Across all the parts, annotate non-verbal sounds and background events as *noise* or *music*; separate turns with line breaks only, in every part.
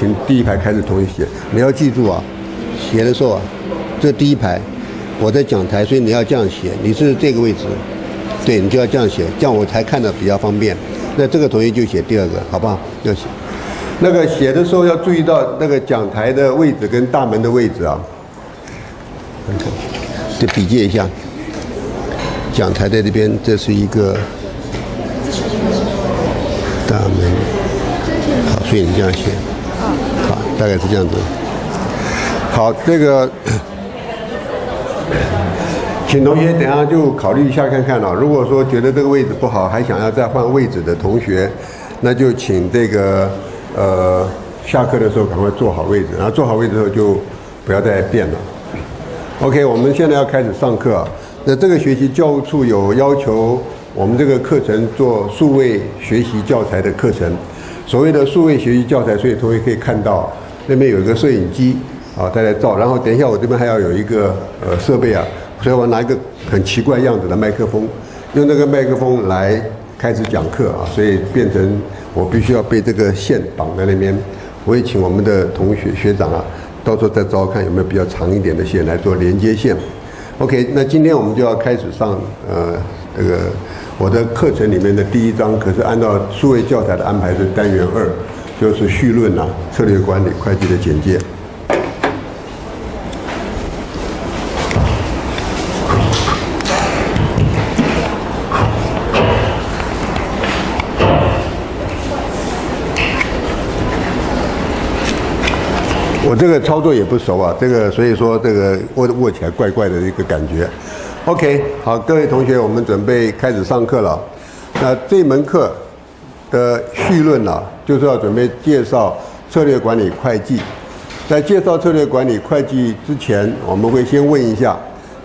请第一排开始同学写，你要记住啊，写的时候啊，这第一排我在讲台，所以你要这样写，你是这个位置，对你就要这样写，这样我才看的比较方便。那这个同学就写第二个，好不好？要写。那个写的时候要注意到那个讲台的位置跟大门的位置啊，这笔记一下。讲台在这边，这是一个大门，好，所以你这样写，大概是这样子。好，这个，请同学等下就考虑一下看看了。如果说觉得这个位置不好，还想要再换位置的同学，那就请这个。呃，下课的时候赶快坐好位置，然后坐好位置之后就不要再变了。OK，我们现在要开始上课。那这个学期教务处有要求我们这个课程做数位学习教材的课程。所谓的数位学习教材，所以同学可以看到那边有一个摄影机啊，在来照。然后等一下我这边还要有一个呃设备啊，所以我拿一个很奇怪样子的麦克风，用那个麦克风来开始讲课啊，所以变成。我必须要被这个线绑在那边，我也请我们的同学学长啊，到时候再找看有没有比较长一点的线来做连接线。OK，那今天我们就要开始上呃这个我的课程里面的第一章，可是按照数位教材的安排是单元二，就是绪论啊，策略管理会计的简介。我这个操作也不熟啊，这个所以说这个握握起来怪怪的一个感觉。OK，好，各位同学，我们准备开始上课了。那这门课的绪论呢，就是要准备介绍策略管理会计。在介绍策略管理会计之前，我们会先问一下，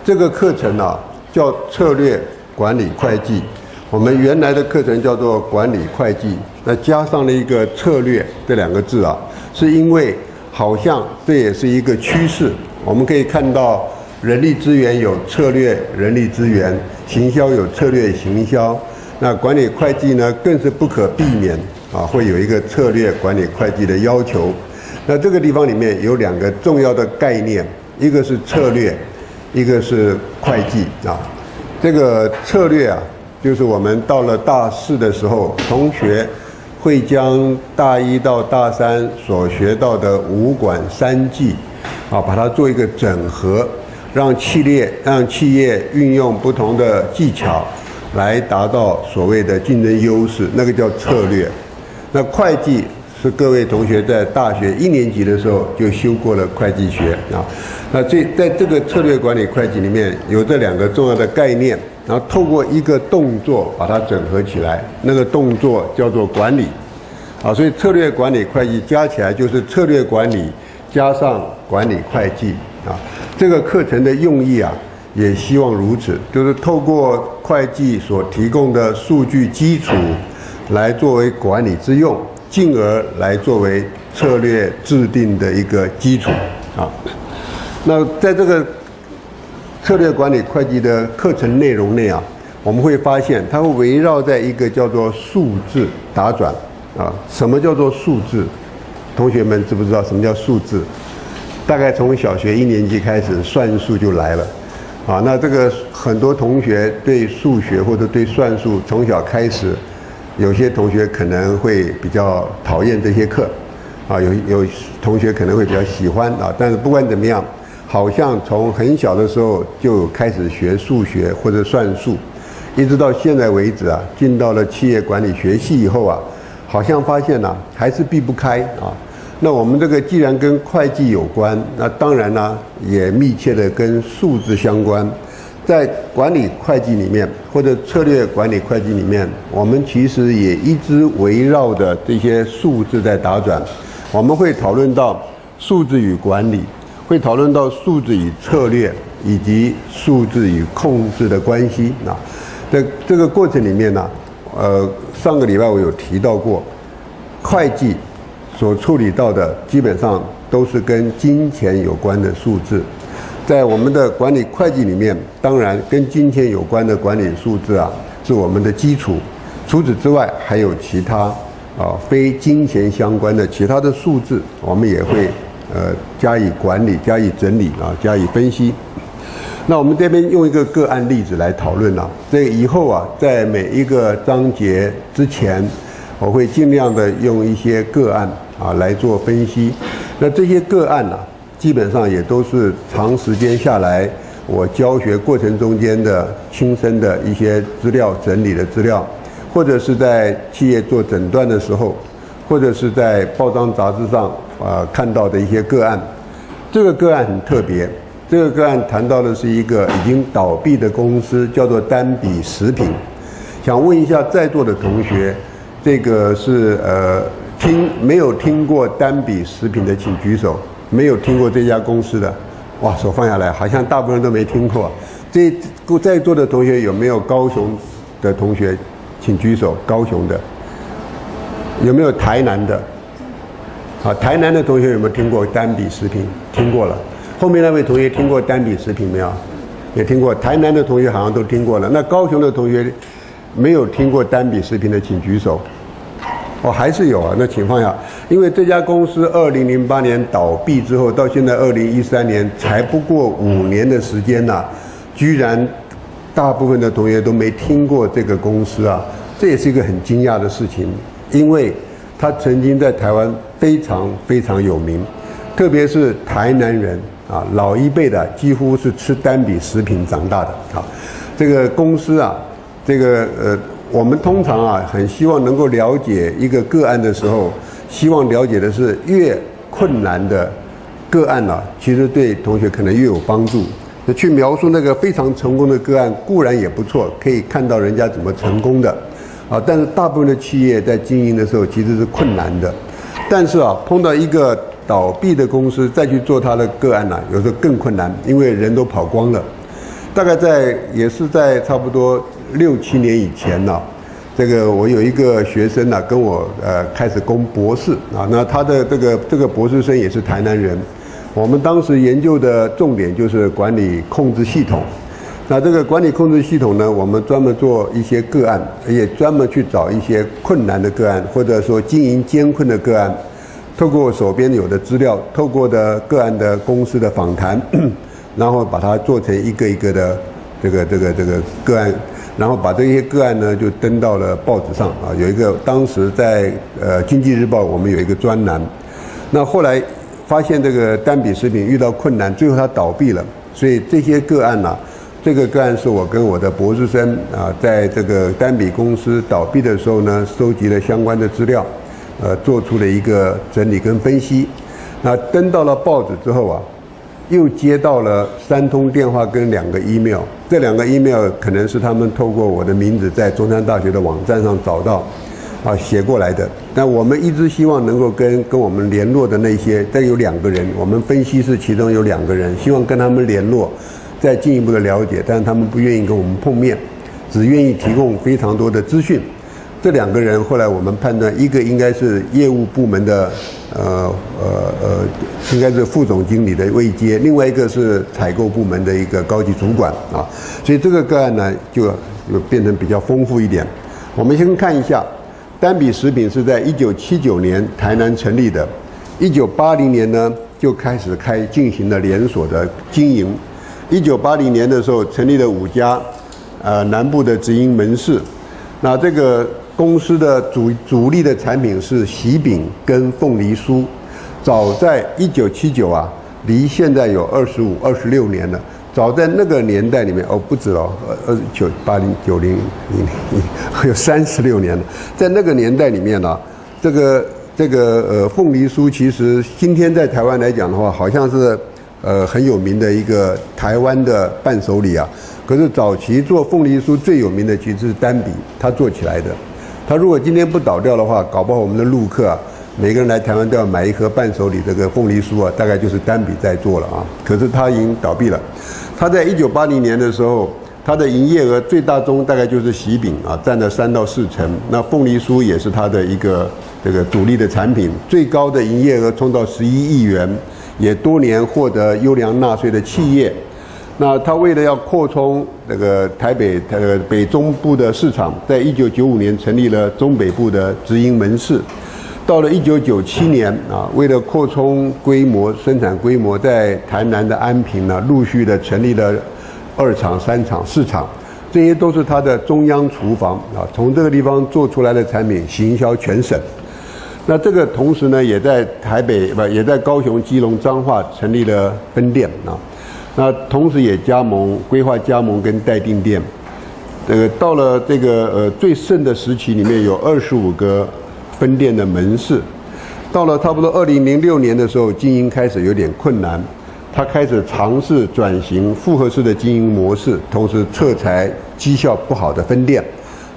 这个课程呢叫策略管理会计。我们原来的课程叫做管理会计，那加上了一个策略这两个字啊，是因为。好像这也是一个趋势。我们可以看到，人力资源有策略人力资源，行销有策略行销。那管理会计呢，更是不可避免啊，会有一个策略管理会计的要求。那这个地方里面有两个重要的概念，一个是策略，一个是会计啊。这个策略啊，就是我们到了大四的时候，同学。会将大一到大三所学到的五管三技，啊，把它做一个整合，让企业让企业运用不同的技巧，来达到所谓的竞争优势，那个叫策略。那会计是各位同学在大学一年级的时候就修过了会计学啊。那这在这个策略管理会计里面有这两个重要的概念。然后透过一个动作把它整合起来，那个动作叫做管理，啊，所以策略管理会计加起来就是策略管理加上管理会计啊。这个课程的用意啊，也希望如此，就是透过会计所提供的数据基础，来作为管理之用，进而来作为策略制定的一个基础啊。那在这个。策略管理会计的课程内容内啊，我们会发现它会围绕在一个叫做数字打转啊。什么叫做数字？同学们知不知道什么叫数字？大概从小学一年级开始，算术就来了啊。那这个很多同学对数学或者对算术从小开始，有些同学可能会比较讨厌这些课啊，有有同学可能会比较喜欢啊。但是不管怎么样。好像从很小的时候就开始学数学或者算术，一直到现在为止啊，进到了企业管理学系以后啊，好像发现呢还是避不开啊。那我们这个既然跟会计有关，那当然呢也密切的跟数字相关。在管理会计里面或者策略管理会计里面，我们其实也一直围绕着这些数字在打转。我们会讨论到数字与管理。会讨论到数字与策略以及数字与控制的关系啊，在这个过程里面呢，呃，上个礼拜我有提到过，会计所处理到的基本上都是跟金钱有关的数字，在我们的管理会计里面，当然跟金钱有关的管理数字啊是我们的基础，除此之外还有其他啊非金钱相关的其他的数字，我们也会呃加以管理、加以整理啊、加以分析。那我们这边用一个个案例子来讨论了。这以后啊，在每一个章节之前，我会尽量的用一些个案啊来做分析。那这些个案呢，基本上也都是长时间下来我教学过程中间的亲身的一些资料整理的资料，或者是在企业做诊断的时候，或者是在报章杂志上啊看到的一些个案。这个个案很特别。这个个案谈到的是一个已经倒闭的公司，叫做丹比食品。想问一下在座的同学，这个是呃听没有听过单比食品的，请举手。没有听过这家公司的，哇，手放下来，好像大部分人都没听过。这在座的同学有没有高雄的同学，请举手。高雄的，有没有台南的？好，台南的同学有没有听过单比食品？听过了。后面那位同学听过单比食品没有？也听过。台南的同学好像都听过了。那高雄的同学没有听过单比食品的，请举手。哦，还是有啊。那请放下。因为这家公司二零零八年倒闭之后，到现在二零一三年才不过五年的时间呐，居然大部分的同学都没听过这个公司啊，这也是一个很惊讶的事情，因为他曾经在台湾非常非常有名，特别是台南人。啊，老一辈的几乎是吃单笔食品长大的啊。这个公司啊，这个呃，我们通常啊，很希望能够了解一个个案的时候，希望了解的是越困难的个案呢，其实对同学可能越有帮助。那去描述那个非常成功的个案固然也不错，可以看到人家怎么成功的啊。但是大部分的企业在经营的时候其实是困难的。但是啊，碰到一个。倒闭的公司再去做他的个案呢，有时候更困难，因为人都跑光了。大概在也是在差不多六七年以前呢，这个我有一个学生呢，跟我呃开始攻博士啊，那他的这个这个博士生也是台南人。我们当时研究的重点就是管理控制系统。那这个管理控制系统呢，我们专门做一些个案，也专门去找一些困难的个案，或者说经营艰困的个案。透过手边有的资料，透过的个案的公司的访谈，*clears throat* 然后把它做成一个一个的这个这个这个个案，然后把这些个案呢就登到了报纸上啊。有一个当时在呃经济日报，我们有一个专栏。那后来发现这个单笔食品遇到困难，最后它倒闭了。所以这些个案呢，这个个案是我跟我的博士生啊，在这个单笔公司倒闭的时候呢，收集了相关的资料。呃，做出了一个整理跟分析，那登到了报纸之后啊，又接到了三通电话跟两个 email，这两个 email 可能是他们透过我的名字在中山大学的网站上找到，啊写过来的。但我们一直希望能够跟跟我们联络的那些，但有两个人，我们分析是其中有两个人，希望跟他们联络，再进一步的了解，但是他们不愿意跟我们碰面，只愿意提供非常多的资讯。这两个人后来我们判断，一个应该是业务部门的，呃呃呃，应该是副总经理的位阶，另外一个是采购部门的一个高级主管啊，所以这个个案呢就就变成比较丰富一点。我们先看一下，单比食品是在一九七九年台南成立的，一九八零年呢就开始开进行了连锁的经营，一九八零年的时候成立了五家，呃南部的直营门市，那这个。公司的主主力的产品是喜饼跟凤梨酥，早在一九七九啊，离现在有二十五、二十六年了。早在那个年代里面，哦，不止哦，二二九八零九零零零，有三十六年了。在那个年代里面呢，这个这个呃凤梨酥，其实今天在台湾来讲的话，好像是呃很有名的一个台湾的伴手礼啊。可是早期做凤梨酥最有名的其实是丹比，他做起来的。他如果今天不倒掉的话，搞不好我们的陆客啊，每个人来台湾都要买一盒伴手礼，这个凤梨酥啊，大概就是单笔在做了啊。可是他已经倒闭了。他在一九八零年的时候，他的营业额最大宗大概就是喜饼啊，占了三到四成。那凤梨酥也是他的一个这个主力的产品，最高的营业额冲到十一亿元，也多年获得优良纳税的企业。那他为了要扩充那个台北呃北中部的市场，在一九九五年成立了中北部的直营门市。到了一九九七年啊，为了扩充规模、生产规模，在台南的安平呢，陆续的成立了二厂、三厂、四厂，这些都是他的中央厨房啊，从这个地方做出来的产品行销全省。那这个同时呢，也在台北不也在高雄、基隆、彰化成立了分店啊。那同时也加盟规划加盟跟代订店，这个到了这个呃最盛的时期里面有二十五个分店的门市，到了差不多二零零六年的时候，经营开始有点困难，他开始尝试转型复合式的经营模式，同时撤裁绩效不好的分店。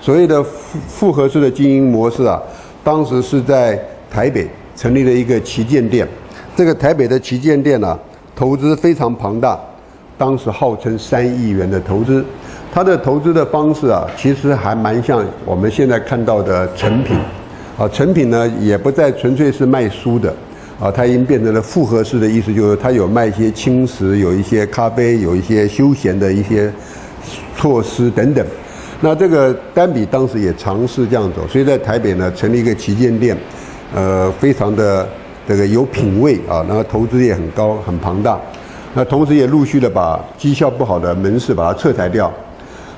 所谓的复复合式的经营模式啊，当时是在台北成立了一个旗舰店，这个台北的旗舰店呢，投资非常庞大。当时号称三亿元的投资，它的投资的方式啊，其实还蛮像我们现在看到的成品，啊，成品呢也不再纯粹是卖书的，啊，它已经变成了复合式的意思，就是它有卖一些轻食，有一些咖啡，有一些休闲的一些措施等等。那这个丹比当时也尝试这样走，所以在台北呢成立一个旗舰店，呃，非常的这个有品位啊，然后投资也很高，很庞大。那同时也陆续的把绩效不好的门市把它撤裁掉。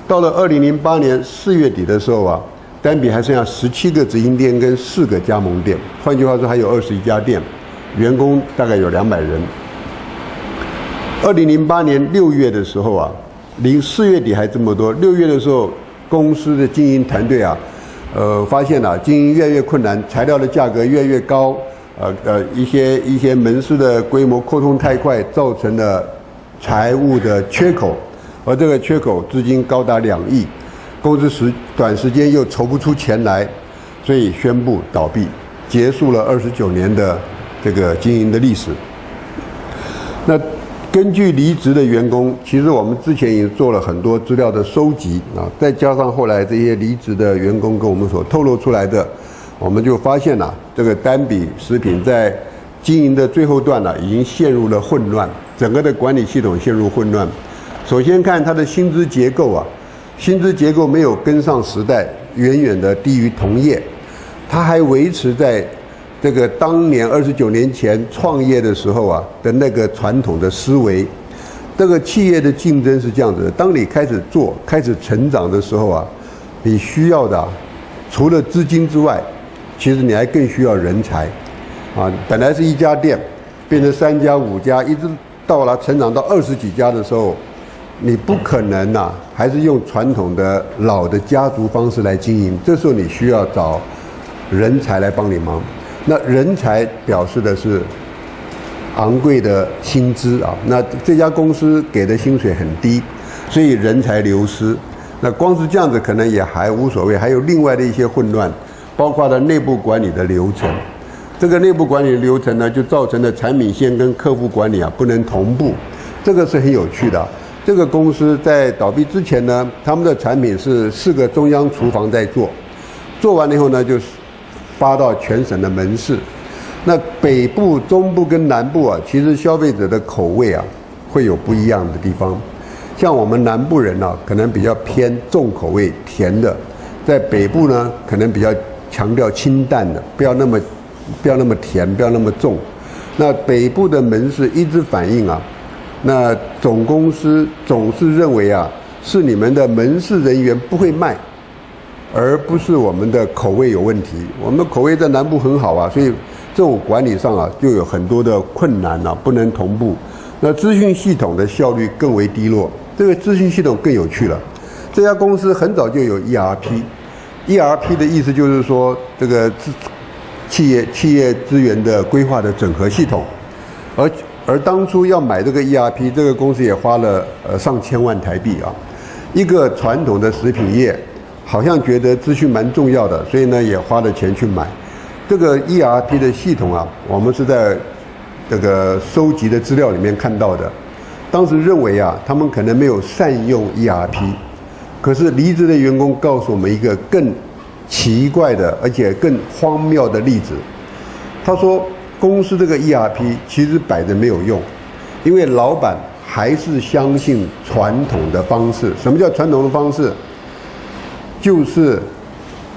到了二零零八年四月底的时候啊，单笔还剩下十七个直营店跟四个加盟店，换句话说还有二十一家店，员工大概有两百人。二零零八年六月的时候啊，零四月底还这么多，六月的时候公司的经营团队啊，呃，发现了经营越来越困难，材料的价格越来越高。呃呃，一些一些门市的规模扩充太快，造成了财务的缺口，而这个缺口资金高达两亿，公司时短时间又筹不出钱来，所以宣布倒闭，结束了二十九年的这个经营的历史。那根据离职的员工，其实我们之前已经做了很多资料的收集啊，再加上后来这些离职的员工跟我们所透露出来的。我们就发现了，这个单笔食品在经营的最后段呢，已经陷入了混乱，整个的管理系统陷入混乱。首先看它的薪资结构啊，薪资结构没有跟上时代，远远的低于同业。它还维持在这个当年二十九年前创业的时候啊的那个传统的思维。这个企业的竞争是这样子的：当你开始做、开始成长的时候啊，你需要的除了资金之外，其实你还更需要人才，啊，本来是一家店，变成三家、五家，一直到了成长到二十几家的时候，你不可能呐，还是用传统的老的家族方式来经营。这时候你需要找人才来帮你忙，那人才表示的是昂贵的薪资啊。那这家公司给的薪水很低，所以人才流失。那光是这样子可能也还无所谓，还有另外的一些混乱。包括了内部管理的流程，这个内部管理流程呢，就造成了产品线跟客户管理啊不能同步，这个是很有趣的。这个公司在倒闭之前呢，他们的产品是四个中央厨房在做，做完了以后呢，就是发到全省的门市。那北部、中部跟南部啊，其实消费者的口味啊会有不一样的地方。像我们南部人呢，可能比较偏重口味、甜的，在北部呢，可能比较。强调清淡的，不要那么，不要那么甜，不要那么重。那北部的门市一直反映啊，那总公司总是认为啊，是你们的门市人员不会卖，而不是我们的口味有问题。我们口味在南部很好啊，所以这种管理上啊，就有很多的困难啊，不能同步。那资讯系统的效率更为低落。这个资讯系统更有趣了，这家公司很早就有 ERP。ERP 的意思就是说，这个资企业企业资源的规划的整合系统，而而当初要买这个 ERP，这个公司也花了呃上千万台币啊。一个传统的食品业，好像觉得资讯蛮重要的，所以呢也花了钱去买这个 ERP 的系统啊。我们是在这个收集的资料里面看到的，当时认为啊，他们可能没有善用 ERP。可是离职的员工告诉我们一个更奇怪的，而且更荒谬的例子。他说，公司这个 ERP 其实摆着没有用，因为老板还是相信传统的方式。什么叫传统的方式？就是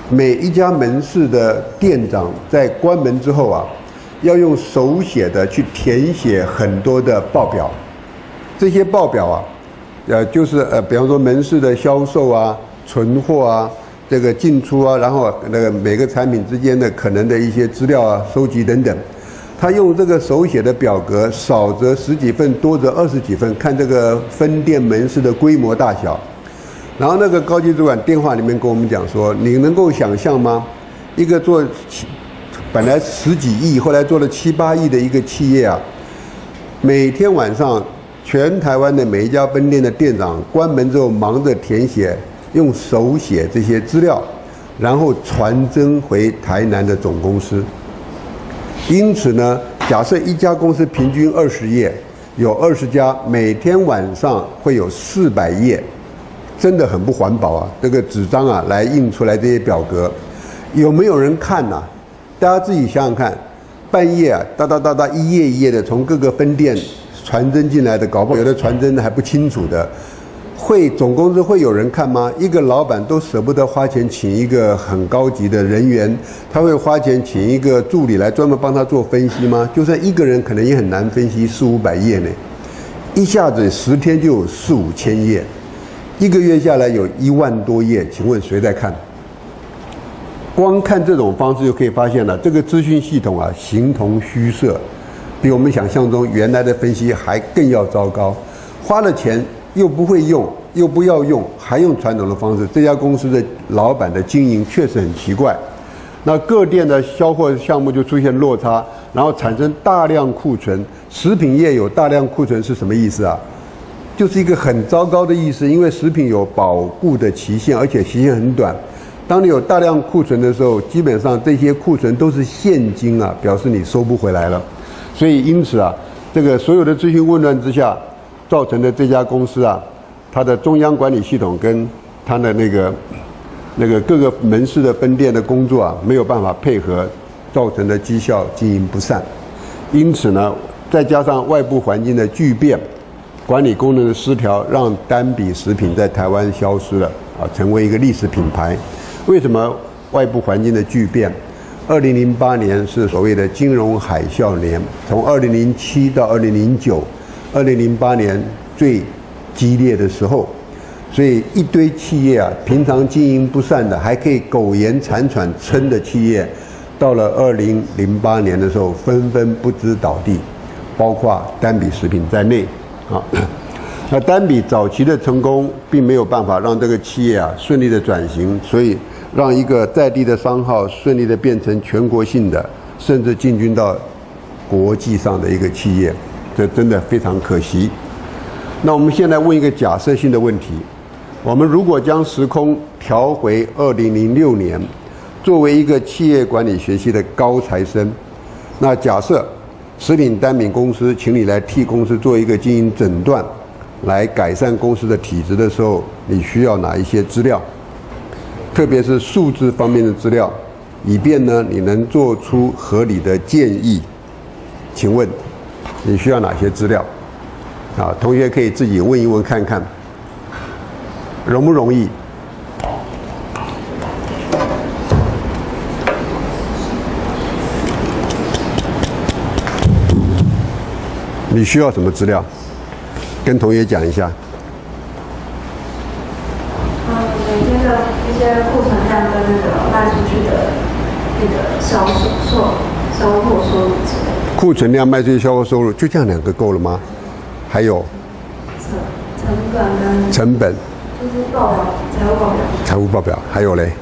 每一家门市的店长在关门之后啊，要用手写的去填写很多的报表。这些报表啊，呃，就是呃，比方说门市的销售啊、存货啊、这个进出啊，然后那个每个产品之间的可能的一些资料啊、收集等等。他用这个手写的表格，少则十几份，多则二十几份，看这个分店门市的规模大小。然后那个高级主管电话里面跟我们讲说：“你能够想象吗？一个做本来十几亿，后来做了七八亿的一个企业啊，每天晚上全台湾的每一家分店的店长关门之后，忙着填写，用手写这些资料，然后传真回台南的总公司。因此呢，假设一家公司平均二十页，有二十家，每天晚上会有四百页。”真的很不环保啊！这个纸张啊，来印出来这些表格，有没有人看呐？大家自己想想看，半夜啊，哒哒哒哒，一页一页的从各个分店传真进来的，搞不好有的传真还不清楚的，会总公司会有人看吗？一个老板都舍不得花钱请一个很高级的人员，他会花钱请一个助理来专门帮他做分析吗？就算一个人，可能也很难分析四五百页呢，一下子十天就有四五千页。一个月下来有一万多页，请问谁在看？光看这种方式就可以发现了，这个资讯系统啊，形同虚设，比我们想象中原来的分析还更要糟糕。花了钱又不会用，又不要用，还用传统的方式，这家公司的老板的经营确实很奇怪。那各店的销货项目就出现落差，然后产生大量库存。食品业有大量库存是什么意思啊？就是一个很糟糕的意思，因为食品有保固的期限，而且期限很短。当你有大量库存的时候，基本上这些库存都是现金啊，表示你收不回来了。所以因此啊，这个所有的资讯混乱之下，造成的这家公司啊，它的中央管理系统跟它的那个那个各个门市的分店的工作啊，没有办法配合，造成的绩效经营不善。因此呢，再加上外部环境的巨变。管理功能的失调，让单笔食品在台湾消失了啊，成为一个历史品牌。为什么外部环境的巨变？二零零八年是所谓的金融海啸年，从二零零七到二零零九，二零零八年最激烈的时候，所以一堆企业啊，平常经营不善的，还可以苟延残喘撑的企业，到了二零零八年的时候，纷纷不知倒地，包括单笔食品在内。啊，*coughs* 那单笔早期的成功，并没有办法让这个企业啊顺利的转型，所以让一个在地的商号顺利的变成全国性的，甚至进军到国际上的一个企业，这真的非常可惜。那我们现在问一个假设性的问题：我们如果将时空调回二零零六年，作为一个企业管理学系的高材生，那假设。食品单品公司，请你来替公司做一个经营诊断，来改善公司的体质的时候，你需要哪一些资料？特别是数字方面的资料，以便呢你能做出合理的建议。请问你需要哪些资料？啊，同学可以自己问一问看看，容不容易？你需要什么资料？跟同学讲一下。
嗯，每天的一些库存量跟那个卖出去的那个销售、售、销货收入之类的。
库存量、卖出去销售收入，就这样两个够了吗？还有。
成成本跟。
成本。
就是报表，财务报表。
财务报表还有嘞？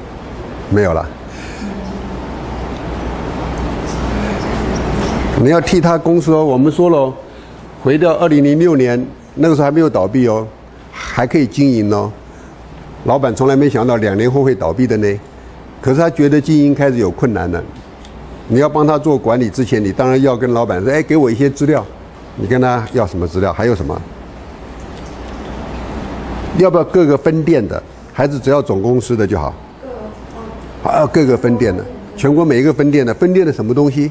没有了。你要替他公司哦，我们说了。回到二零零六年，那个时候还没有倒闭哦，还可以经营哦。老板从来没想到两年后会倒闭的呢，可是他觉得经营开始有困难了。你要帮他做管理之前，你当然要跟老板说：“哎，给我一些资料。”你跟他要什么资料？还有什么？要不要各个分店的，还是只要总公司的就好？啊，各个分店的，全国每一个分店的，分店的什么东西？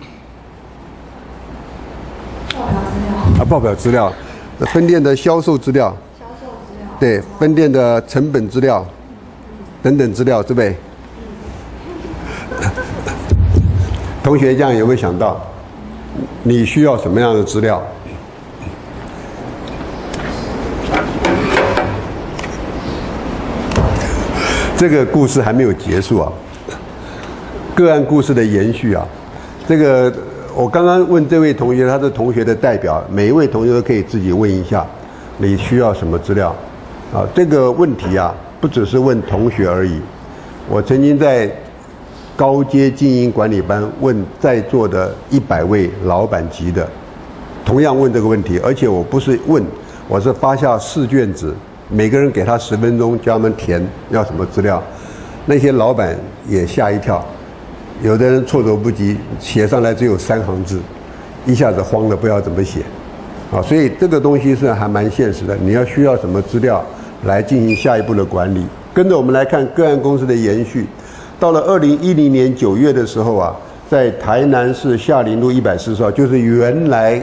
报表资料，
分店的销售资料，
销售资料，
对，分店的成本资料等等资料，对不对？*laughs* 同学这样有没有想到，你需要什么样的资料？这个故事还没有结束啊，个案故事的延续啊。这个我刚刚问这位同学，他是同学的代表，每一位同学都可以自己问一下，你需要什么资料？啊，这个问题啊，不只是问同学而已。我曾经在高阶经营管理班问在座的一百位老板级的，同样问这个问题，而且我不是问，我是发下试卷子。每个人给他十分钟，叫他们填要什么资料，那些老板也吓一跳，有的人措手不及，写上来只有三行字，一下子慌了，不知道怎么写，啊，所以这个东西是还蛮现实的。你要需要什么资料来进行下一步的管理？跟着我们来看个案公司的延续。到了二零一零年九月的时候啊，在台南市下林路一百四十号，就是原来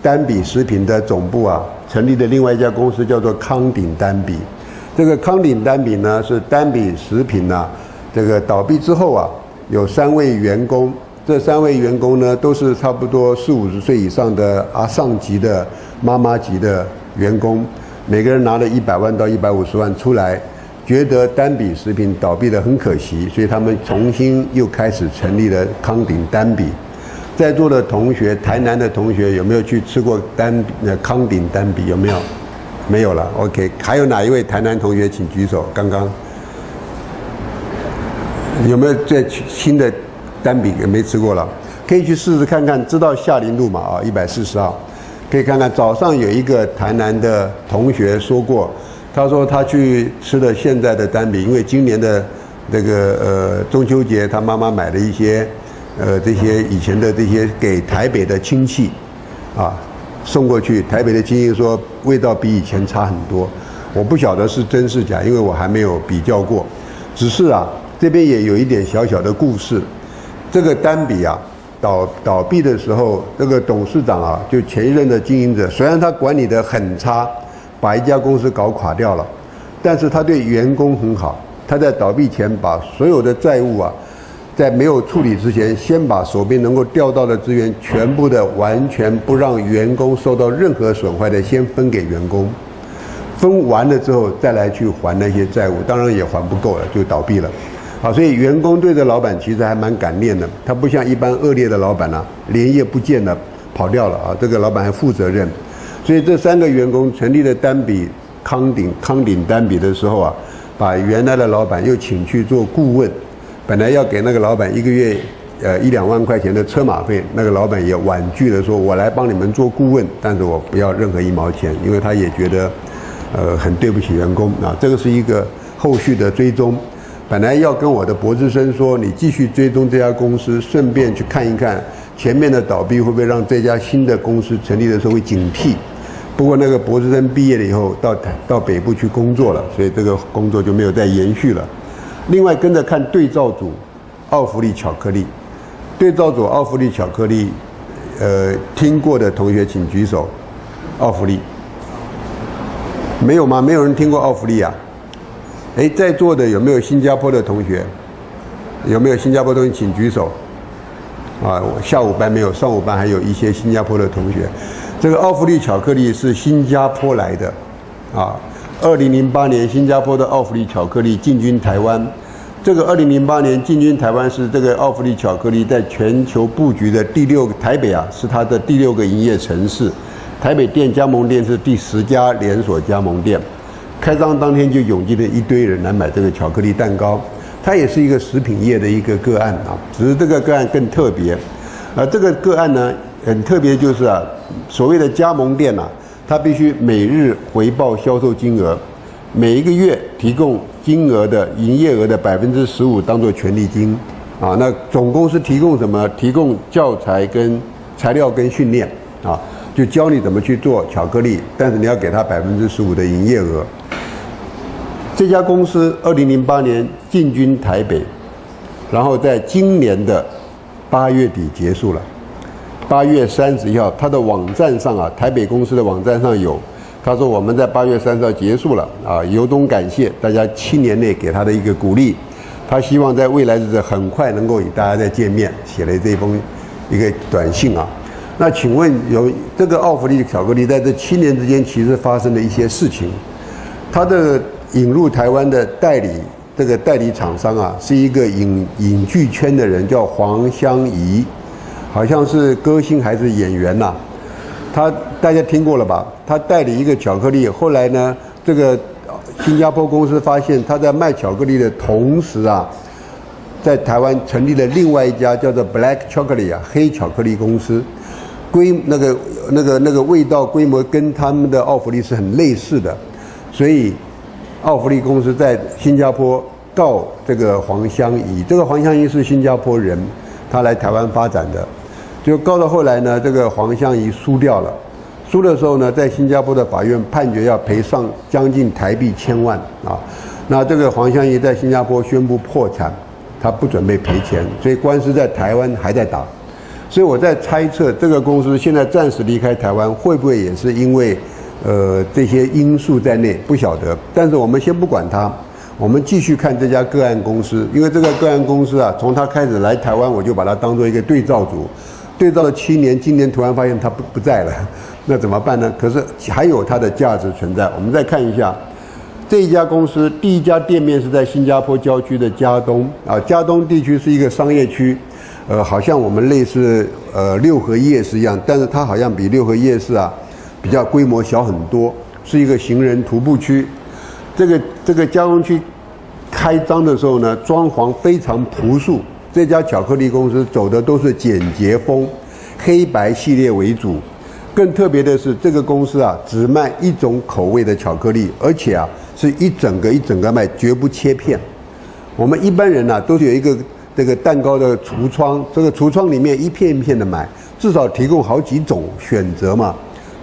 丹比食品的总部啊。成立的另外一家公司叫做康鼎丹比，这个康鼎丹比呢是丹比食品呐，这个倒闭之后啊，有三位员工，这三位员工呢都是差不多四五十岁以上的阿上级的妈妈级的员工，每个人拿了一百万到一百五十万出来，觉得单比食品倒闭的很可惜，所以他们重新又开始成立了康鼎单比。在座的同学，台南的同学有没有去吃过单呃康鼎单比？有没有？没有了。OK，还有哪一位台南同学请举手？刚刚有没有在新的单比也没吃过了？可以去试试看看。知道夏林路嘛？啊，一百四十号，可以看看。早上有一个台南的同学说过，他说他去吃了现在的单饼，因为今年的那个呃中秋节，他妈妈买了一些。呃，这些以前的这些给台北的亲戚，啊，送过去。台北的亲戚说味道比以前差很多，我不晓得是真是假，因为我还没有比较过。只是啊，这边也有一点小小的故事。这个丹比啊，倒倒闭的时候，那个董事长啊，就前一任的经营者，虽然他管理的很差，把一家公司搞垮掉了，但是他对员工很好。他在倒闭前把所有的债务啊。在没有处理之前，先把手边能够调到的资源全部的完全不让员工受到任何损坏的，先分给员工。分完了之后，再来去还那些债务，当然也还不够了，就倒闭了。好，所以员工对这老板其实还蛮感念的。他不像一般恶劣的老板呢，连夜不见了，跑掉了啊。这个老板还负责任。所以这三个员工成立了单比康鼎康鼎单比的时候啊，把原来的老板又请去做顾问。本来要给那个老板一个月，呃一两万块钱的车马费，那个老板也婉拒了，说我来帮你们做顾问，但是我不要任何一毛钱，因为他也觉得，呃很对不起员工啊。这个是一个后续的追踪，本来要跟我的博士生说，你继续追踪这家公司，顺便去看一看前面的倒闭会不会让这家新的公司成立的时候会警惕。不过那个博士生毕业了以后到到北部去工作了，所以这个工作就没有再延续了。另外跟着看对照组，奥弗利巧克力，对照组奥弗利巧克力，呃，听过的同学请举手。奥弗利，没有吗？没有人听过奥弗利啊？哎，在座的有没有新加坡的同学？有没有新加坡同学请举手？啊，我下午班没有，上午班还有一些新加坡的同学。这个奥弗利巧克力是新加坡来的，啊。二零零八年，新加坡的奥弗利巧克力进军台湾。这个二零零八年进军台湾是这个奥弗利巧克力在全球布局的第六个台北啊，是它的第六个营业城市。台北店加盟店是第十家连锁加盟店。开张当天就涌进了一堆人来买这个巧克力蛋糕。它也是一个食品业的一个个案啊，只是这个个案更特别。而这个个案呢，很特别就是啊，所谓的加盟店呐。它必须每日回报销售金额，每一个月提供金额的营业额的百分之十五当做权利金，啊，那总公司提供什么？提供教材跟材料跟训练，啊，就教你怎么去做巧克力，但是你要给他百分之十五的营业额。这家公司二零零八年进军台北，然后在今年的八月底结束了。八月三十一号，他的网站上啊，台北公司的网站上有他说我们在八月三十号结束了啊，由衷感谢大家七年内给他的一个鼓励。他希望在未来日子很快能够与大家再见面，写了这封一个短信啊。那请问有这个奥弗利巧克力在这七年之间其实发生了一些事情，它的引入台湾的代理这个代理厂商啊，是一个影影剧圈的人叫黄香怡，好像是歌星还是演员呐？他大家听过了吧？他代理一个巧克力，后来呢，这个新加坡公司发现他在卖巧克力的同时啊，在台湾成立了另外一家叫做 Black Chocolate 啊黑巧克力公司。规那个那个那个味道规模跟他们的奥弗利是很类似的，所以奥弗利公司在新加坡告这个黄香怡，这个黄香怡是新加坡人，他来台湾发展的，就告到后来呢，这个黄香怡输掉了，输的时候呢，在新加坡的法院判决要赔上将近台币千万啊，那这个黄香怡在新加坡宣布破产，他不准备赔钱，所以官司在台湾还在打。所以我在猜测，这个公司现在暂时离开台湾，会不会也是因为，呃，这些因素在内？不晓得。但是我们先不管它，我们继续看这家个案公司，因为这个个案公司啊，从它开始来台湾，我就把它当做一个对照组，对照了七年，今年突然发现它不不在了，*laughs* 那怎么办呢？可是还有它的价值存在。我们再看一下，这一家公司第一家店面是在新加坡郊区的加东啊，加东地区是一个商业区。呃，好像我们类似呃六合夜市一样，但是它好像比六合夜市啊比较规模小很多，是一个行人徒步区。这个这个交通区开张的时候呢，装潢非常朴素。这家巧克力公司走的都是简洁风，黑白系列为主。更特别的是，这个公司啊只卖一种口味的巧克力，而且啊是一整个一整个卖，绝不切片。我们一般人呢都是有一个。这个蛋糕的橱窗，这个橱窗里面一片一片的买，至少提供好几种选择嘛。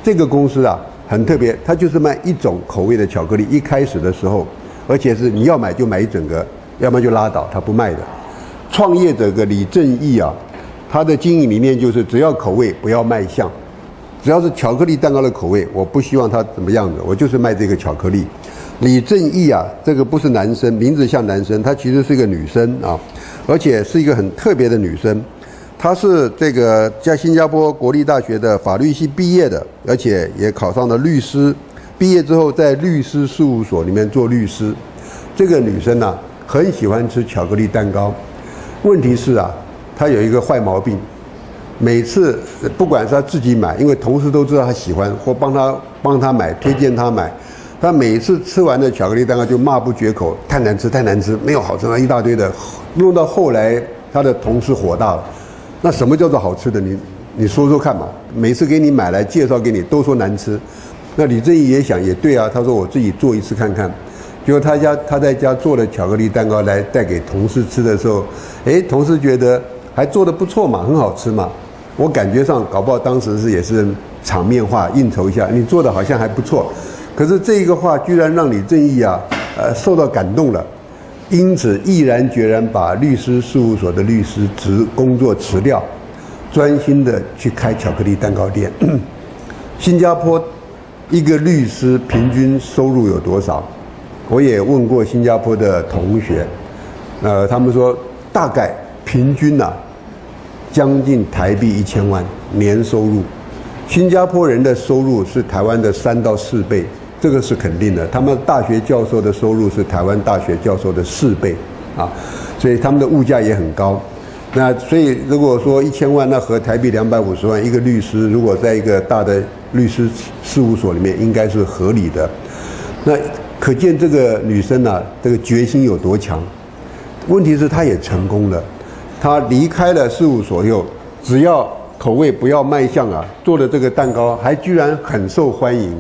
这个公司啊很特别，它就是卖一种口味的巧克力。一开始的时候，而且是你要买就买一整个，要么就拉倒，它不卖的。创业者个李正义啊，他的经营理念就是只要口味不要卖相，只要是巧克力蛋糕的口味，我不希望它怎么样子，我就是卖这个巧克力。李正义啊，这个不是男生，名字像男生，他其实是一个女生啊，而且是一个很特别的女生。她是这个在新加坡国立大学的法律系毕业的，而且也考上了律师。毕业之后在律师事务所里面做律师。这个女生呢，很喜欢吃巧克力蛋糕。问题是啊，她有一个坏毛病，每次不管是她自己买，因为同事都知道她喜欢，或帮她帮她买，推荐她买。他每次吃完的巧克力蛋糕就骂不绝口，太难吃，太难吃，没有好吃的，一大堆的。弄到后来，他的同事火大了。那什么叫做好吃的？你你说说看嘛。每次给你买来介绍给你，都说难吃。那李正义也想，也对啊。他说我自己做一次看看。结果他家他在家做了巧克力蛋糕来带给同事吃的时候，哎，同事觉得还做的不错嘛，很好吃嘛。我感觉上搞不好当时是也是场面话应酬一下，你做的好像还不错。可是这一个话居然让李正义啊，呃，受到感动了，因此毅然决然把律师事务所的律师职工作辞掉，专心的去开巧克力蛋糕店。*clears throat* 新加坡一个律师平均收入有多少？我也问过新加坡的同学，呃，他们说大概平均呐，将近台币一千万年收入。新加坡人的收入是台湾的三到四倍。这个是肯定的，他们大学教授的收入是台湾大学教授的四倍，啊，所以他们的物价也很高。那所以如果说一千万，那和台币两百五十万一个律师，如果在一个大的律师事务所里面，应该是合理的。那可见这个女生呢，这个决心有多强。问题是她也成功了，她离开了事务所以后，只要口味不要卖相啊，做的这个蛋糕还居然很受欢迎。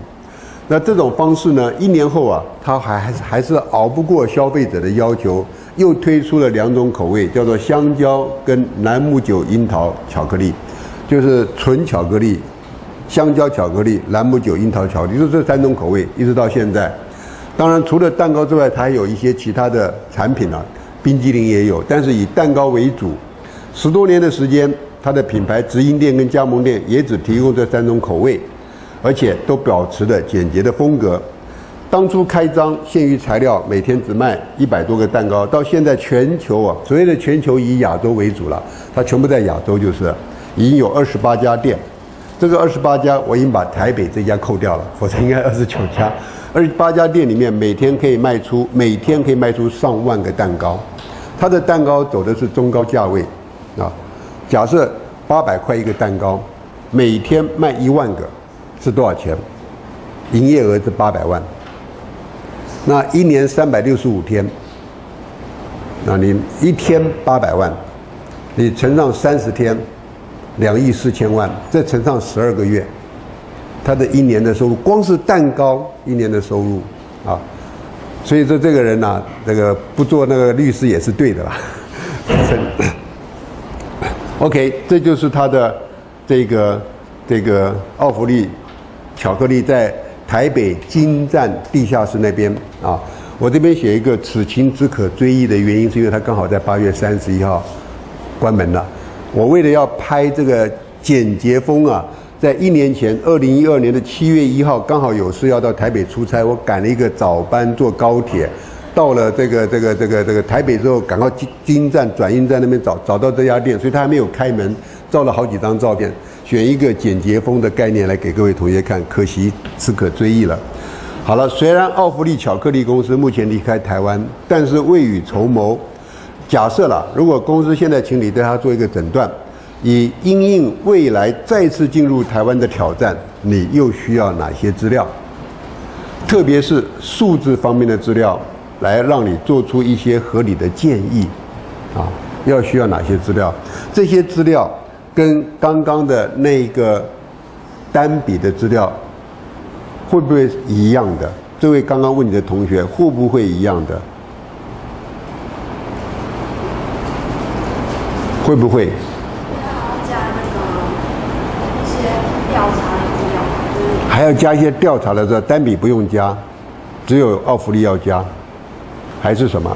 那这种方式呢？一年后啊，他还还是还是熬不过消费者的要求，又推出了两种口味，叫做香蕉跟兰姆酒樱桃巧克力，就是纯巧克力、香蕉巧克力、兰姆酒樱桃巧克力，就这三种口味，一直到现在。当然，除了蛋糕之外，它还有一些其他的产品啊，冰激凌也有，但是以蛋糕为主。十多年的时间，它的品牌直营店跟加盟店也只提供这三种口味。而且都保持着简洁的风格。当初开张限于材料，每天只卖一百多个蛋糕，到现在全球啊，所谓的全球以亚洲为主了，它全部在亚洲就是已经有二十八家店。这个二十八家我已经把台北这家扣掉了，否则应该二十九家。二十八家店里面每天可以卖出每天可以卖出上万个蛋糕，它的蛋糕走的是中高价位啊。假设八百块一个蛋糕，每天卖一万个，是多少钱？营业额是八百万。那一年三百六十五天，那你一天八百万，你乘上三十天，两亿四千万，再乘上十二个月，他的一年的收入，光是蛋糕一年的收入啊，所以说这个人呢，这个不做那个律师也是对的啦。*laughs* OK，这就是他的这个这个奥弗利巧克力在。台北金站地下室那边啊，我这边写一个此情只可追忆的原因，是因为它刚好在八月三十一号关门了。我为了要拍这个简洁风啊，在一年前，二零一二年的七月一号，刚好有事要到台北出差，我赶了一个早班坐高铁，到了这个这个这个这个台北之后，赶快金金站转运站那边找找到这家店，所以他还没有开门，照了好几张照片。选一个简洁风的概念来给各位同学看，可惜只可追忆了。好了，虽然奥弗利巧克力公司目前离开台湾，但是未雨绸缪。假设了，如果公司现在请你对他做一个诊断，以因应未来再次进入台湾的挑战，你又需要哪些资料？特别是数字方面的资料，来让你做出一些合理的建议。啊，要需要哪些资料？这些资料。跟刚刚的那个单笔的资料会不会一样的？这位刚刚问你的同学会不会一样的？会不会？还要加一些调查的资料，单笔不用加，只有奥弗利要加，还是什么？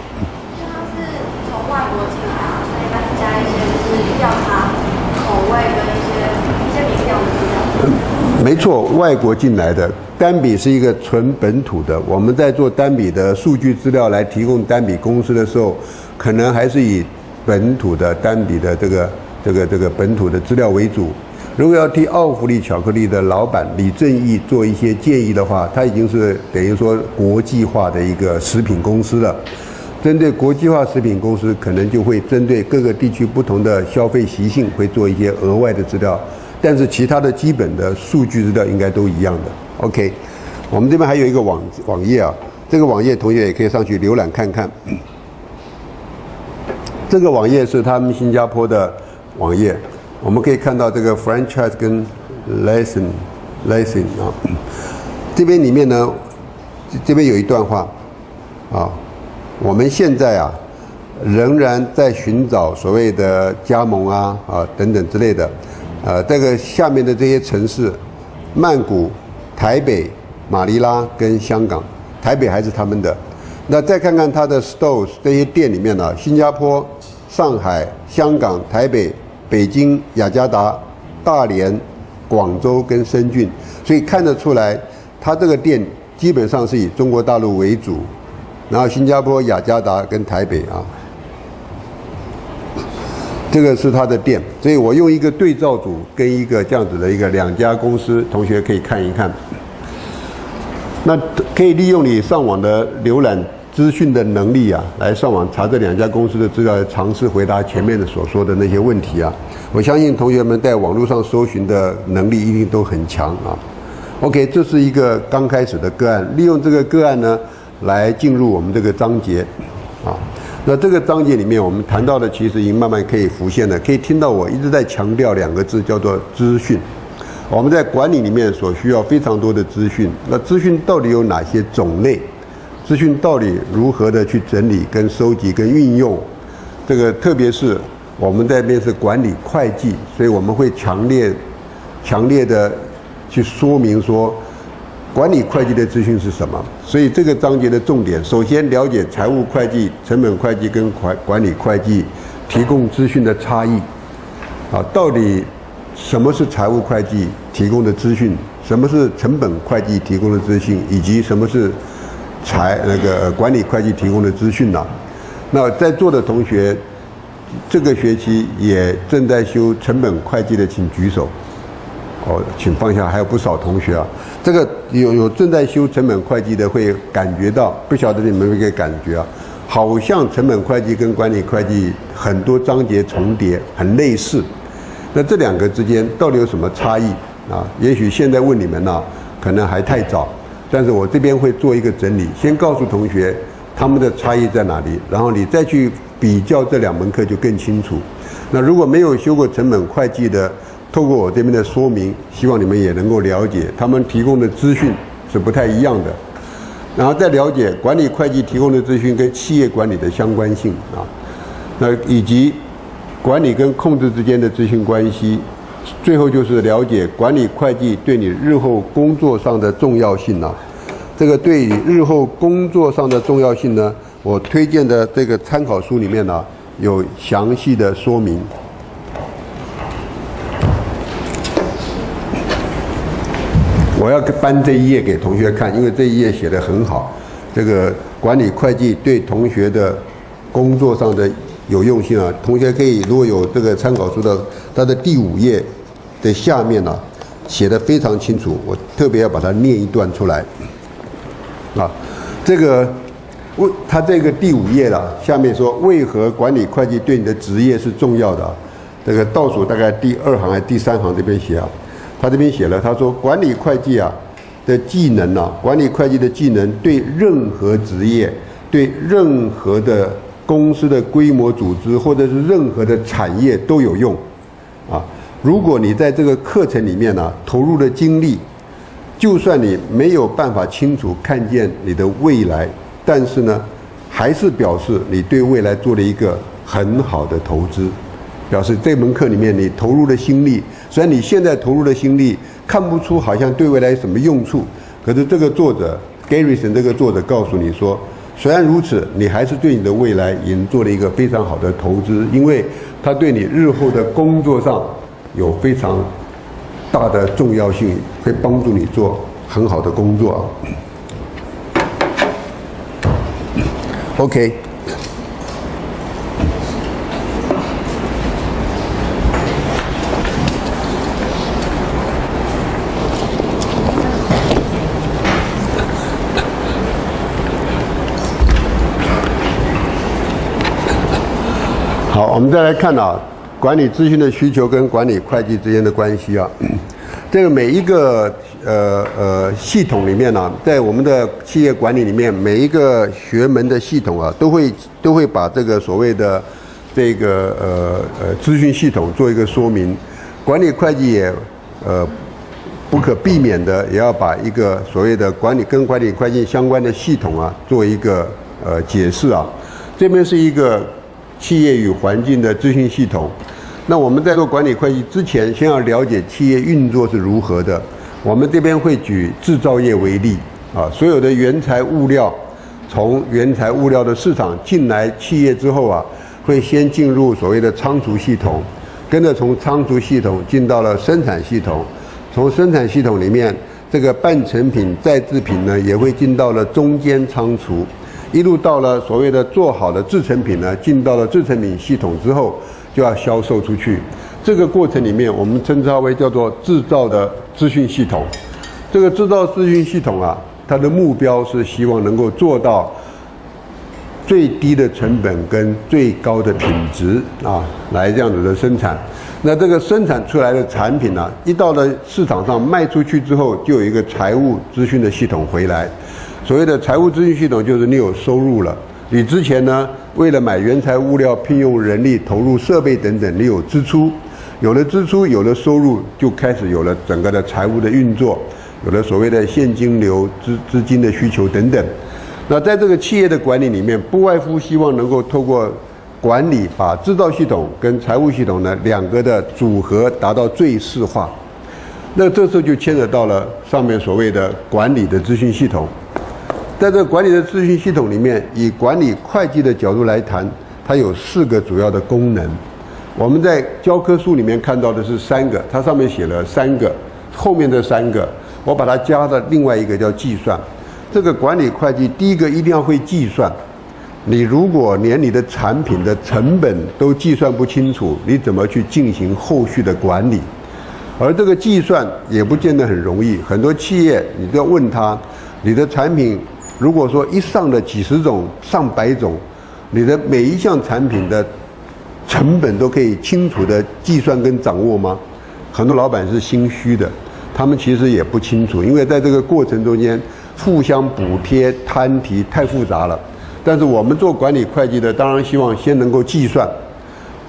没错，外国进来的单笔是一个纯本土的。我们在做单笔的数据资料来提供单笔公司的时候，可能还是以本土的单笔的这个这个这个本土的资料为主。如果要替奥弗利巧克力的老板李正义做一些建议的话，他已经是等于说国际化的一个食品公司了。针对国际化食品公司，可能就会针对各个地区不同的消费习性，会做一些额外的资料。但是其他的基本的数据资料应该都一样的。OK，我们这边还有一个网网页啊，这个网页同学也可以上去浏览看看。*clears throat* 这个网页是他们新加坡的网页，我们可以看到这个 franchise 跟 lesson lesson 啊，*clears throat* 这边里面呢，这边有一段话啊，我们现在啊仍然在寻找所谓的加盟啊啊等等之类的。呃，这个下面的这些城市，曼谷、台北、马尼拉跟香港，台北还是他们的。那再看看它的 stores 这些店里面呢，新加坡、上海、香港、台北、北京、雅加达、大连、广州跟深圳，所以看得出来，它这个店基本上是以中国大陆为主，然后新加坡、雅加达跟台北啊。这个是他的店，所以我用一个对照组跟一个这样子的一个两家公司，同学可以看一看。那可以利用你上网的浏览资讯的能力啊，来上网查这两家公司的资料，尝试回答前面的所说的那些问题啊。我相信同学们在网络上搜寻的能力一定都很强啊。OK，这是一个刚开始的个案，利用这个个案呢，来进入我们这个章节。那这个章节里面，我们谈到的其实已经慢慢可以浮现了，可以听到我一直在强调两个字，叫做资讯。我们在管理里面所需要非常多的资讯。那资讯到底有哪些种类？资讯到底如何的去整理、跟收集、跟运用？这个特别是我们在面是管理会计，所以我们会强烈、强烈的去说明说。管理会计的资讯是什么？所以这个章节的重点，首先了解财务会计、成本会计跟管管理会计提供资讯的差异。啊，到底什么是财务会计提供的资讯，什么是成本会计提供的资讯，以及什么是财那个管理会计提供的资讯呢？那在座的同学，这个学期也正在修成本会计的，请举手。哦，请放下，还有不少同学啊。这个有有正在修成本会计的，会感觉到，不晓得你们有没有感觉啊？好像成本会计跟管理会计很多章节重叠，很类似。那这两个之间到底有什么差异啊？也许现在问你们呢，可能还太早。但是我这边会做一个整理，先告诉同学他们的差异在哪里，然后你再去比较这两门课就更清楚。那如果没有修过成本会计的，透过我这边的说明，希望你们也能够了解他们提供的资讯是不太一样的，然后再了解管理会计提供的资讯跟企业管理的相关性啊，那以及管理跟控制之间的资讯关系。最后就是了解管理会计对你日后工作上的重要性呢。这个对日后工作上的重要性呢，我推荐的这个参考书里面呢有详细的说明。我要翻这一页给同学看，因为这一页写的很好。这个管理会计对同学的工作上的有用性啊，同学可以如果有这个参考书的，它的第五页。的下面呢，写的非常清楚，我特别要把它念一段出来。啊，这个为他这个第五页了，下面说为何管理会计对你的职业是重要的？这个倒数大概第二行还是第三行这边写啊？他这边写了，他说管理会计啊的技能呢，管理会计的技能对任何职业、对任何的公司的规模组织或者是任何的产业都有用，啊。如果你在这个课程里面呢投入了精力，就算你没有办法清楚看见你的未来，但是呢，还是表示你对未来做了一个很好的投资，表示这门课里面你投入的心力，虽然你现在投入的心力看不出好像对未来有什么用处，可是这个作者 Garrison 这个作者告诉你说，虽然如此，你还是对你的未来已经做了一个非常好的投资，因为他对你日后的工作上。有非常大的重要性，会帮助你做很好的工作。OK，好，我们再来看啊。管理咨询的需求跟管理会计之间的关系啊，*clears throat* 这个每一个呃呃系统里面呢，在我们的企业管理里面，每一个学门的系统啊，都会都会把这个所谓的这个呃呃咨询系统做一个说明。管理会计也呃不可避免的也要把一个所谓的管理跟管理会计相关的系统啊做一个呃解释啊。这边是一个企业与环境的资讯系统。那我们在做管理会计之前，先要了解企业运作是如何的。我们这边会举制造业为例，啊，所有的原材物料从原材物料的市场进来企业之后啊，会先进入所谓的仓储系统，跟着从仓储系统进到了生产系统，从生产系统里面这个半成品再制品呢，也会进到了中间仓储，一路到了所谓的做好的制成品呢，进到了制成品系统之后。就要销售出去，这个过程里面，我们称之为叫做制造的资讯系统。这个制造资讯系统啊，它的目标是希望能够做到最低的成本跟最高的品质啊，来这样子的生产。那这个生产出来的产品呢，一到了市场上卖出去之后，就有一个财务资讯的系统回来。所谓的财务资讯系统，就是你有收入了。你之前呢，为了买原材物料、聘用人力、投入设备等等，你有支出，有了支出，有了收入，就开始有了整个的财务的运作，有了所谓的现金流、资资金的需求等等。那在这个企业的管理里面，不外乎希望能够透过管理，把制造系统跟财务系统呢两个的组合达到最适化。那这时候就牵扯到了上面所谓的管理的资讯系统。在这个管理的咨询系统里面，以管理会计的角度来谈，它有四个主要的功能。我们在教科书里面看到的是三个，它上面写了三个，后面的三个我把它加了另外一个叫计算。这个管理会计第一个一定要会计算。你如果连你的产品的成本都计算不清楚，你怎么去进行后续的管理？而这个计算也不见得很容易。很多企业你都要问他，你的产品如果说一上的几十种、上百种，你的每一项产品的成本都可以清楚的计算跟掌握吗？很多老板是心虚的，他们其实也不清楚，因为在这个过程中间互相补贴摊提太复杂了。但是我们做管理会计的，当然希望先能够计算，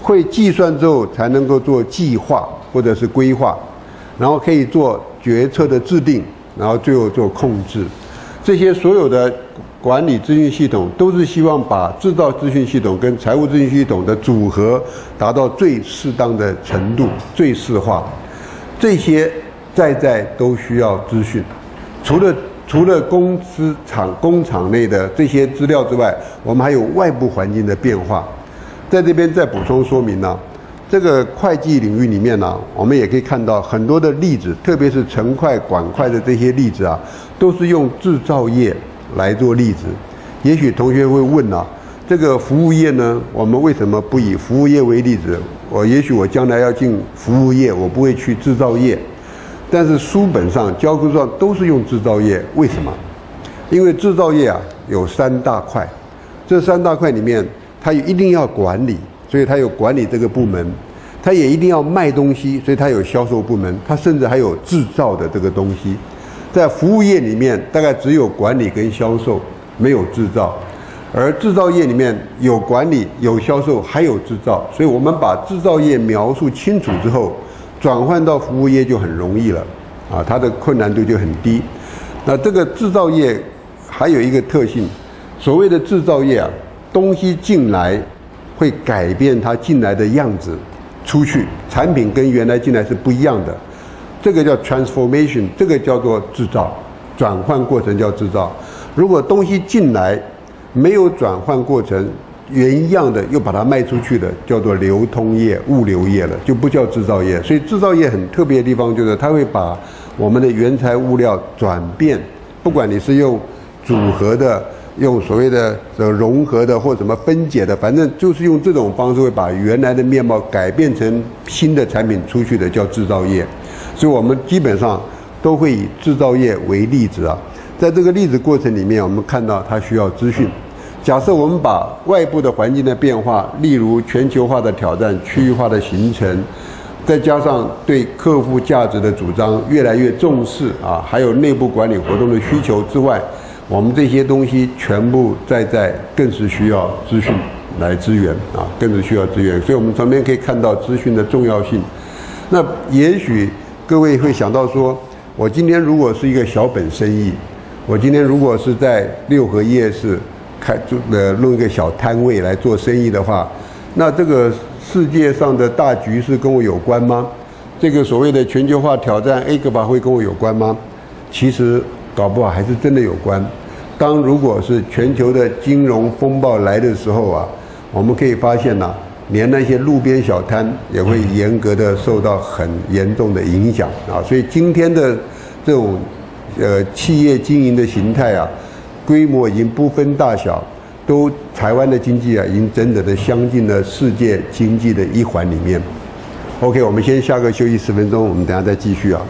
会计算之后才能够做计划或者是规划，然后可以做决策的制定，然后最后做控制。这些所有的管理资讯系统都是希望把制造资讯系统跟财务资讯系统的组合达到最适当的程度，最适化。这些在在都需要资讯，除了。除了公司厂工厂内的这些资料之外，我们还有外部环境的变化。在这边再补充说明呢，这个会计领域里面呢，我们也可以看到很多的例子，特别是成快、管快的这些例子啊，都是用制造业来做例子。也许同学会问啊，这个服务业呢，我们为什么不以服务业为例子？我也许我将来要进服务业，我不会去制造业。但是书本上、教科书上都是用制造业，为什么？因为制造业啊有三大块，这三大块里面，它一定要管理，所以它有管理这个部门；它也一定要卖东西，所以它有销售部门；它甚至还有制造的这个东西。在服务业里面，大概只有管理跟销售，没有制造；而制造业里面有管理、有销售，还有制造。所以我们把制造业描述清楚之后。转换到服务业就很容易了，啊，它的困难度就很低。那这个制造业还有一个特性，所谓的制造业啊，东西进来会改变它进来的样子，出去产品跟原来进来是不一样的，这个叫 transformation，这个叫做制造，转换过程叫制造。如果东西进来没有转换过程，原样的又把它卖出去的叫做流通业、物流业了，就不叫制造业。所以制造业很特别的地方就是，它会把我们的原材物料转变，不管你是用组合的、用所谓的融合的或什么分解的，反正就是用这种方式会把原来的面貌改变成新的产品出去的，叫制造业。所以我们基本上都会以制造业为例子啊，在这个例子过程里面，我们看到它需要资讯。假设我们把外部的环境的变化，例如全球化的挑战、区域化的形成，再加上对客户价值的主张越来越重视啊，还有内部管理活动的需求之外，我们这些东西全部在在更是需要资讯来支援啊，更是需要资源。所以，我们从边可以看到资讯的重要性。那也许各位会想到说，我今天如果是一个小本生意，我今天如果是在六合夜市。开做呃弄一个小摊位来做生意的话，那这个世界上的大局势跟我有关吗？这个所谓的全球化挑战 A 股吧会跟我有关吗？其实搞不好还是真的有关。当如果是全球的金融风暴来的时候啊，我们可以发现呐，连那些路边小摊也会严格的受到很严重的影响啊。所以今天的这种呃企业经营的形态啊。规模已经不分大小，都台湾的经济啊，已经真正的相进了世界经济的一环里面。OK，我们先下个休息十分钟，我们等下再继续啊。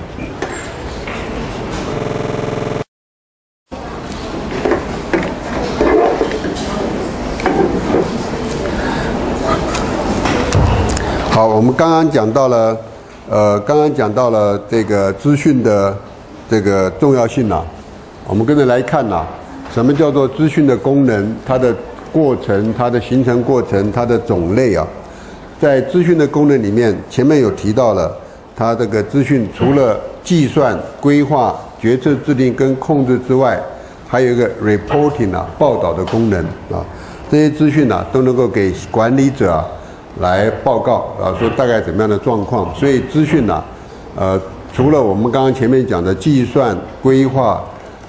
好，我们刚刚讲到了，呃，刚刚讲到了这个资讯的这个重要性呐，我们跟着来看呐。什么叫做资讯的功能？它的过程、它的形成过程、它的种类啊，在资讯的功能里面，前面有提到了，它这个资讯除了计算、规划、决策制定跟控制之外，还有一个 reporting 啊，报道的功能啊，这些资讯呢都能够给管理者啊来报告啊，说大概怎么样的状况。所以资讯呢，呃，除了我们刚刚前面讲的计算、规划。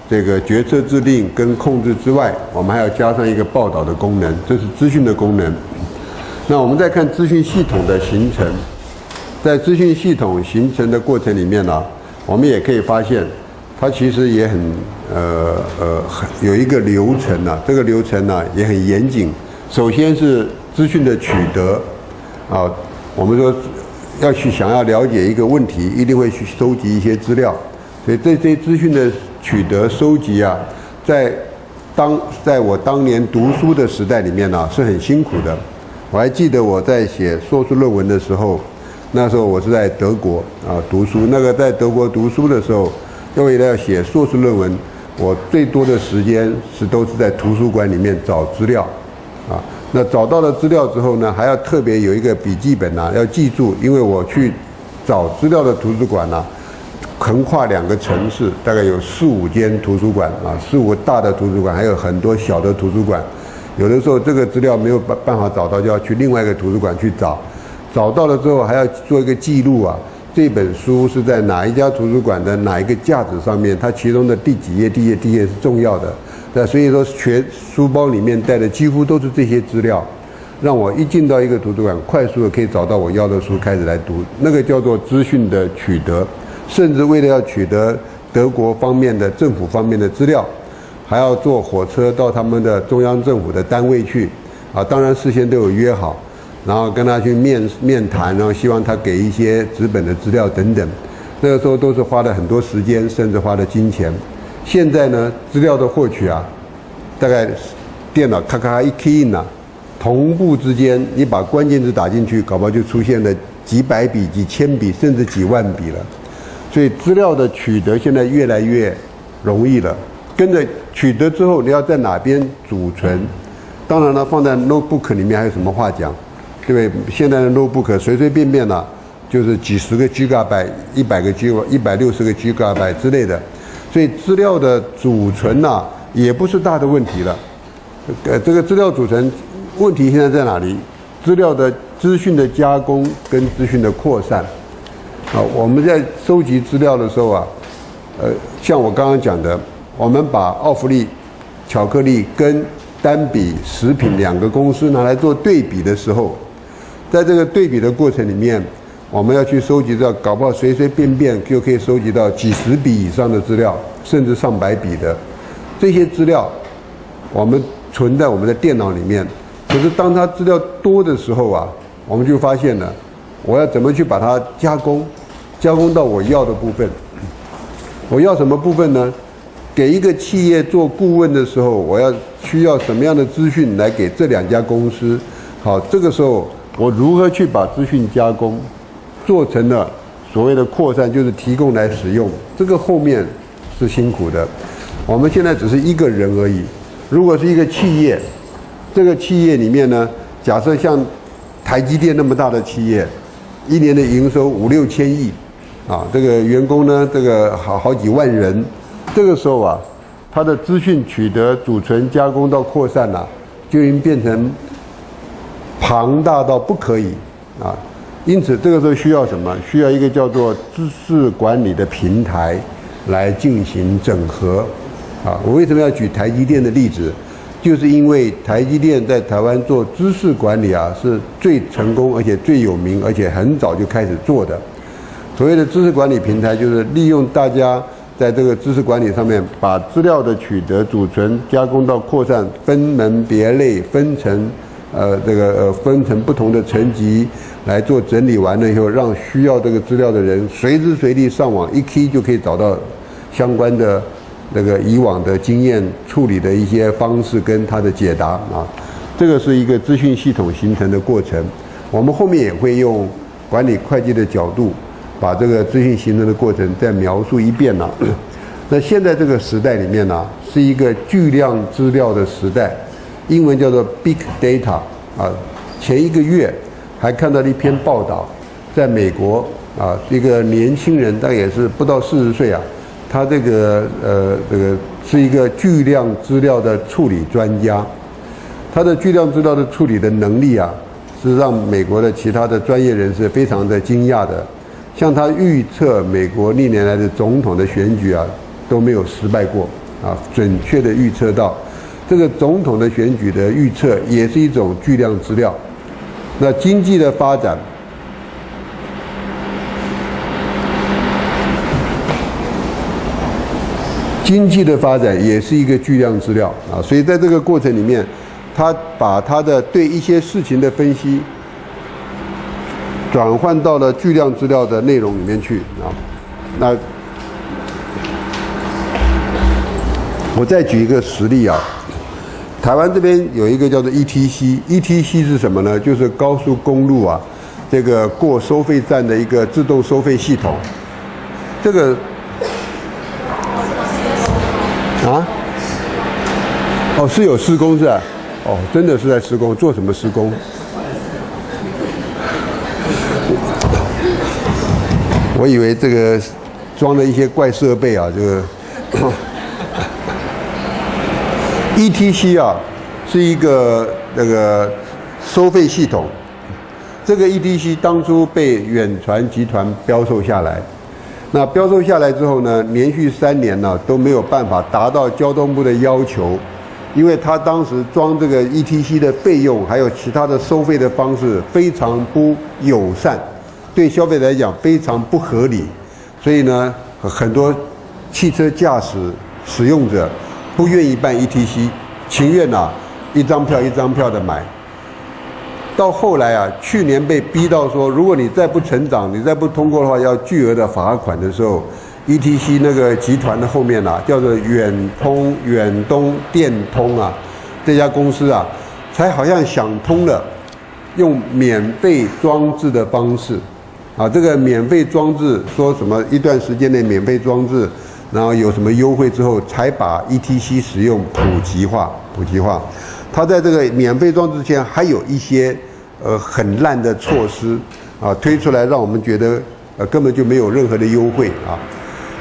这个决策制定跟控制之外，我们还要加上一个报道的功能，这是资讯的功能。那我们再看资讯系统的形成，在资讯系统形成的过程里面呢，我们也可以发现，它其实也很呃呃很有一个流程呢，这个流程呢也很严谨。首先是资讯的取得，啊，我们说要去想要了解一个问题，一定会去收集一些资料，所以这些资讯的取得收集啊，在当在我当年读书的时代里面呢，是很辛苦的。我还记得我在写硕士论文的时候，那时候我是在德国啊读书。那个在德国读书的时候，因为要写硕士论文，我最多的时间是都是在图书馆里面找资料，啊，那找到了资料之后呢，还要特别有一个笔记本呐，要记住，因为我去找资料的图书馆呐，横跨两个城市，大概有四五间图书馆啊，四五个大的图书馆，还有很多小的图书馆。有的时候这个资料没有办办法找到，就要去另外一个图书馆去找，找到了之后还要做一个记录啊。这本书是在哪一家图书馆的哪一个架子上面？它其中的第几页、第页、第页是重要的。那所以说，全书包里面带的几乎都是这些资料，让我一进到一个图书馆，快速的可以找到我要的书，开始来读。那个叫做资讯的取得，甚至为了要取得德国方面的政府方面的资料。还要坐火车到他们的中央政府的单位去，啊，当然事先都有约好，然后跟他去面面谈，然后希望他给一些纸本的资料等等。那个时候都是花了很多时间，甚至花了金钱。现在呢，资料的获取啊，大概电脑咔咔一 key in 啊，同步之间，你把关键字打进去，搞不好就出现了几百笔、几千笔，甚至几万笔了。所以资料的取得现在越来越容易了。跟着取得之后，你要在哪边储存？当然了，放在 notebook 里面还有什么话讲，对不对？现在的 notebook 随随便便呢，就是几十个 G 嘎百、一百个 G、一百六十个 G 嘎百之类的，所以资料的储存呐，也不是大的问题了。呃，这个资料储存问题现在在哪里？资料的资讯的加工跟资讯的扩散。啊，我们在收集资料的时候啊，呃，像我刚刚讲的。我们把奥弗利巧克力跟丹比食品两个公司拿来做对比的时候，在这个对比的过程里面，我们要去收集到，搞不好随随便便就可以收集到几十笔以上的资料，甚至上百笔的这些资料，我们存在我们的电脑里面。可是当它资料多的时候啊，我们就发现了，我要怎么去把它加工，加工到我要的部分？我要什么部分呢？给一个企业做顾问的时候，我要需要什么样的资讯来给这两家公司？好，这个时候我如何去把资讯加工，做成了所谓的扩散，就是提供来使用。这个后面是辛苦的。我们现在只是一个人而已。如果是一个企业，这个企业里面呢，假设像台积电那么大的企业，一年的营收五六千亿，啊，这个员工呢，这个好好几万人。这个时候啊，它的资讯取得、储存、加工到扩散了，就已经变成庞大到不可以啊。因此，这个时候需要什么？需要一个叫做知识管理的平台来进行整合啊。我为什么要举台积电的例子？就是因为台积电在台湾做知识管理啊，是最成功，而且最有名，而且很早就开始做的。所谓的知识管理平台，就是利用大家。在这个知识管理上面，把资料的取得、储存、加工到扩散，分门别类，分成，呃，这个呃，分成不同的层级来做整理完了以后，让需要这个资料的人随时随地上网一 K 就可以找到相关的那个以往的经验处理的一些方式跟他的解答啊。这个是一个资讯系统形成的过程。我们后面也会用管理会计的角度。把这个资讯形成的过程再描述一遍了。*coughs* 那现在这个时代里面呢，是一个巨量资料的时代，英文叫做 big data 啊。前一个月还看到了一篇报道，在美国啊，一个年轻人大概也是不到四十岁啊，他这个呃这个是一个巨量资料的处理专家，他的巨量资料的处理的能力啊，是让美国的其他的专业人士非常的惊讶的。像他预测美国历年来的总统的选举啊，都没有失败过啊，准确的预测到这个总统的选举的预测也是一种巨量资料。那经济的发展，经济的发展也是一个巨量资料啊，所以在这个过程里面，他把他的对一些事情的分析，转换到了巨量资料的内容里面去啊。那我再举一个实例啊。台湾这边有一个叫做 ETC，ETC 是什么呢？就是高速公路啊，这个过收费站的一个自动收费系统。这个啊，哦，是有施工是吧？哦，真的是在施工，做什么施工？我以为这个装了一些怪设备啊，这个。ETC 啊，是一个那个收费系统。这个 ETC 当初被远传集团标售下来，那标售下来之后呢，连续三年呢都没有办法达到交通部的要求，因为他当时装这个 ETC 的费用还有其他的收费的方式非常不友善，对消费者来讲非常不合理，所以呢，很多汽车驾驶使用者。不愿意办 ETC，情愿呐一张票一张票的买。到后来啊，去年被逼到说，如果你再不成长，你再不通过的话，要巨额的罚款的时候，ETC 那个集团的后面啊，叫做远通、远东电通啊，这家公司啊，才好像想通了，用免费装置的方式，啊，这个免费装置说什么一段时间内免费装置。然后有什么优惠之后，才把 ETC 使用普及化。普及化，它在这个免费装置前还有一些呃很烂的措施啊，推出来让我们觉得呃根本就没有任何的优惠啊。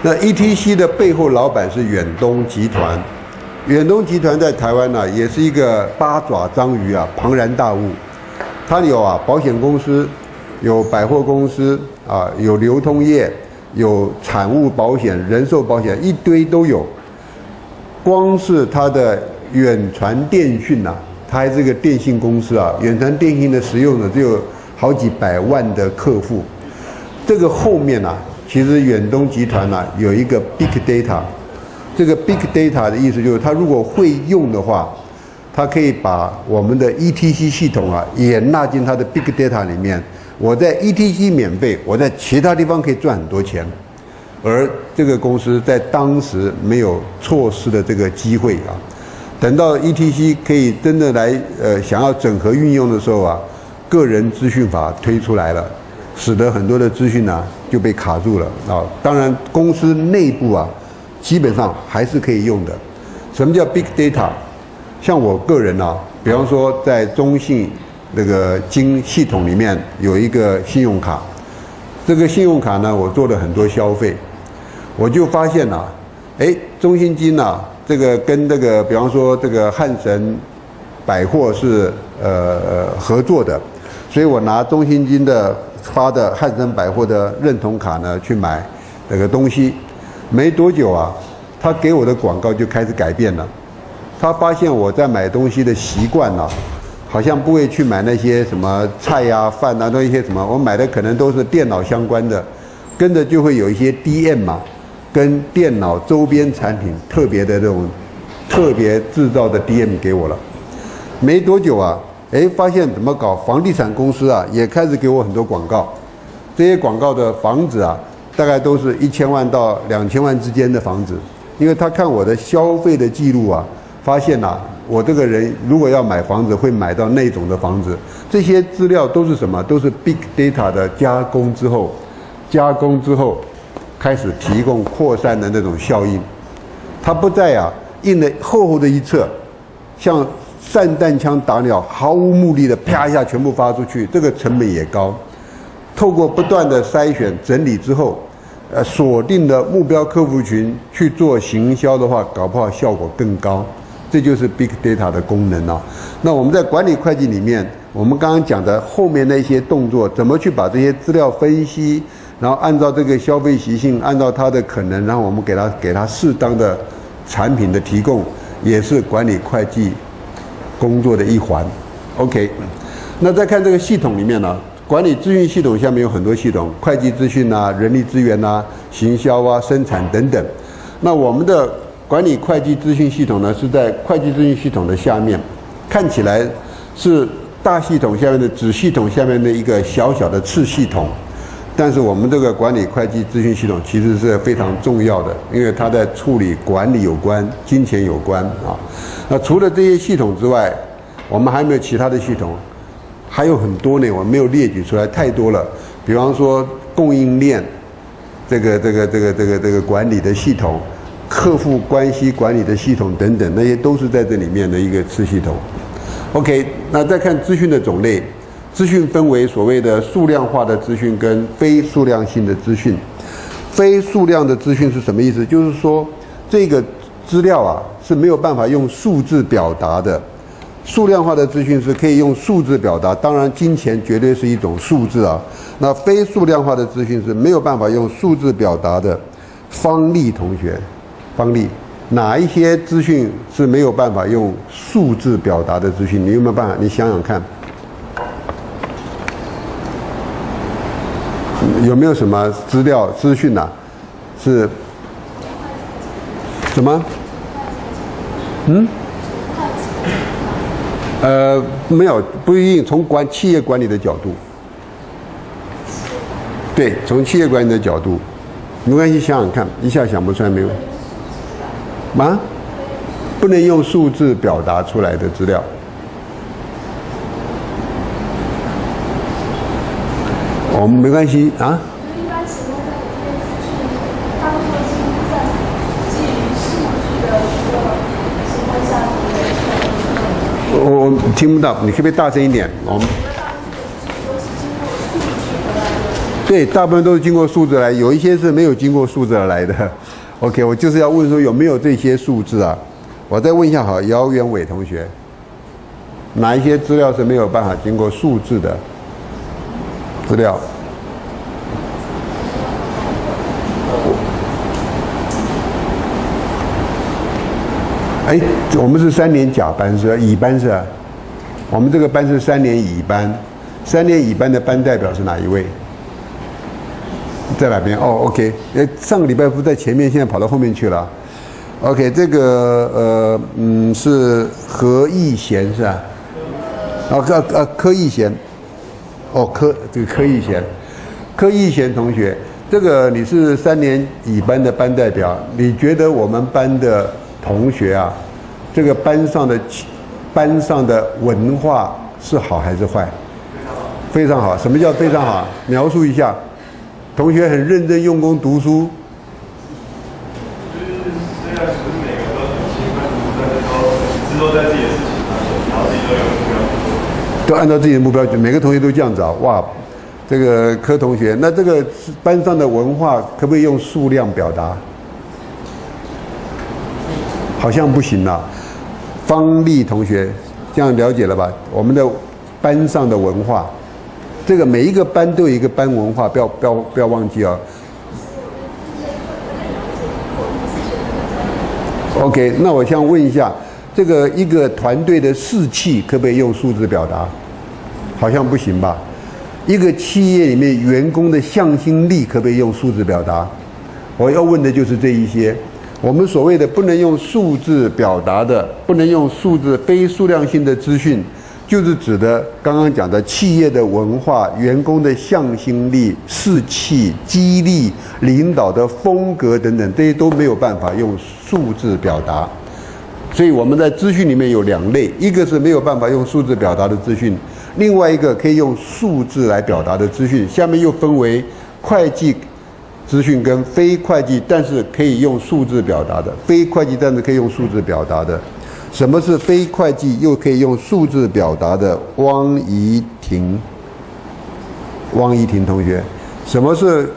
那 ETC 的背后老板是远东集团，远东集团在台湾呢也是一个八爪章鱼啊，庞然大物。它有啊保险公司，有百货公司啊，有流通业。有产物保险、人寿保险，一堆都有。光是它的远传电讯呐，它还是个电信公司啊。远传电信的使用者只有好几百万的客户。这个后面呐，其实远东集团呐有一个 big data。这个 big data 的意思就是，它如果会用的话，它可以把我们的 ETC 系统啊也纳进它的 big data 里面。我在 ETC 免费，我在其他地方可以赚很多钱，而这个公司在当时没有错失的这个机会啊。等到 ETC 可以真的来呃想要整合运用的时候啊，个人资讯法推出来了，使得很多的资讯呢就被卡住了啊。当然公司内部啊基本上还是可以用的。什么叫 Big Data？像我个人啊，比方说在中信。那个金系统里面有一个信用卡，这个信用卡呢，我做了很多消费，我就发现呐，哎，中信金呐，这个跟这个，比方说这个汉神百货是呃合作的，所以我拿中信金的发的汉神百货的认同卡呢去买那个东西，没多久啊，他给我的广告就开始改变了，他发现我在买东西的习惯呐。好像不会去买那些什么菜呀、饭啊，那一些什么，我买的可能都是电脑相关的，跟着就会有一些 DM 嘛，跟电脑周边产品特别的这种特别制造的 DM 给我了。没多久啊，哎，发现怎么搞？房地产公司啊，也开始给我很多广告。这些广告的房子啊，大概都是一千万到两千万之间的房子，因为他看我的消费的记录啊，发现呐。我这个人如果要买房子，会买到那种的房子。这些资料都是什么？都是 big data 的加工之后，加工之后开始提供扩散的那种效应。它不再啊印了厚厚的一册，像散弹枪打鸟，毫无目的的啪一下全部发出去，这个成本也高。透过不断的筛选整理之后，呃，锁定的目标客户群去做行销的话，搞不好效果更高。这就是 big data 的功能啊。那我们在管理会计里面，我们刚刚讲的后面那些动作，怎么去把这些资料分析，然后按照这个消费习性，按照它的可能，然后我们给它给它适当的产品的提供，也是管理会计工作的一环。OK，那再看这个系统里面呢，管理资讯系统下面有很多系统，会计资讯啊、人力资源啊、行销啊、生产等等。那我们的管理会计资讯系统呢，是在会计资讯系统的下面，看起来是大系统下面的子系统下面的一个小小的次系统。但是我们这个管理会计资讯系统其实是非常重要的，因为它在处理管理有关、金钱有关啊。那除了这些系统之外，我们还没有其他的系统，还有很多呢，我没有列举出来，太多了。比方说供应链，这个、这个、这个、这个、这个管理的系统，客户关系管理的系统等等，那些都是在这里面的一个次系统。OK，那再看资讯的种类。资讯分为所谓的数量化的资讯跟非数量性的资讯。非数量的资讯是什么意思？就是说，这个资料啊是没有办法用数字表达的。数量化的资讯是可以用数字表达，当然金钱绝对是一种数字啊。那非数量化的资讯是没有办法用数字表达的。方丽同学，方力，哪一些资讯是没有办法用数字表达的资讯？你有没有办法？你想想看。有没有什么资料资讯呢？是什么？嗯？呃，没有，不一定。从管企业管理的角度，对，从企业管理的角度，没关系，想想看，一下想不出来没有？吗？不能用数字表达出来的资料。我们没关系啊。我我听不到，你可不可以大声一点？我们对，大部分都是经过数字来，有一些是没有经过数字而来的。OK，我就是要问说有没有这些数字啊？我再问一下，好，姚元伟同学，哪一些资料是没有办法经过数字的？资料。哎，我们是三年甲班是吧？乙班是吧？我们这个班是三年乙班，三年乙班的班代表是哪一位？在哪边？哦，OK，哎，上个礼拜不在前面，现在跑到后面去了。OK，这个呃嗯是何义贤是吧？啊柯啊柯义贤。哦，柯这个柯义贤，柯义贤同学，这个你是三年乙班的班代表，你觉得我们班的同学啊，这个班上的班上的文化是好还是坏？非常好。什么叫非常好？描述一下。同学很认真用功读书。
不是每个都都自己。
都按照自己的目标去，每个同学都这样子啊！哇，这个柯同学，那这个班上的文化可不可以用数量表达？好像不行啊。方丽同学，这样了解了吧？我们的班上的文化，这个每一个班都有一个班文化，不要不要不要忘记啊。OK，那我想问一下。这个一个团队的士气可不可以用数字表达？好像不行吧。一个企业里面员工的向心力可不可以用数字表达？我要问的就是这一些。我们所谓的不能用数字表达的，不能用数字非数量性的资讯，就是指的刚刚讲的企业的文化、员工的向心力、士气、激励、领导的风格等等，这些都没有办法用数字表达。所以我们在资讯里面有两类，一个是没有办法用数字表达的资讯，另外一个可以用数字来表达的资讯。下面又分为会计资讯跟非会计，但是可以用数字表达的；非会计但是可以用数字表达的。什么是非会计又可以用数字表达的？汪怡婷，汪怡婷同学，什么是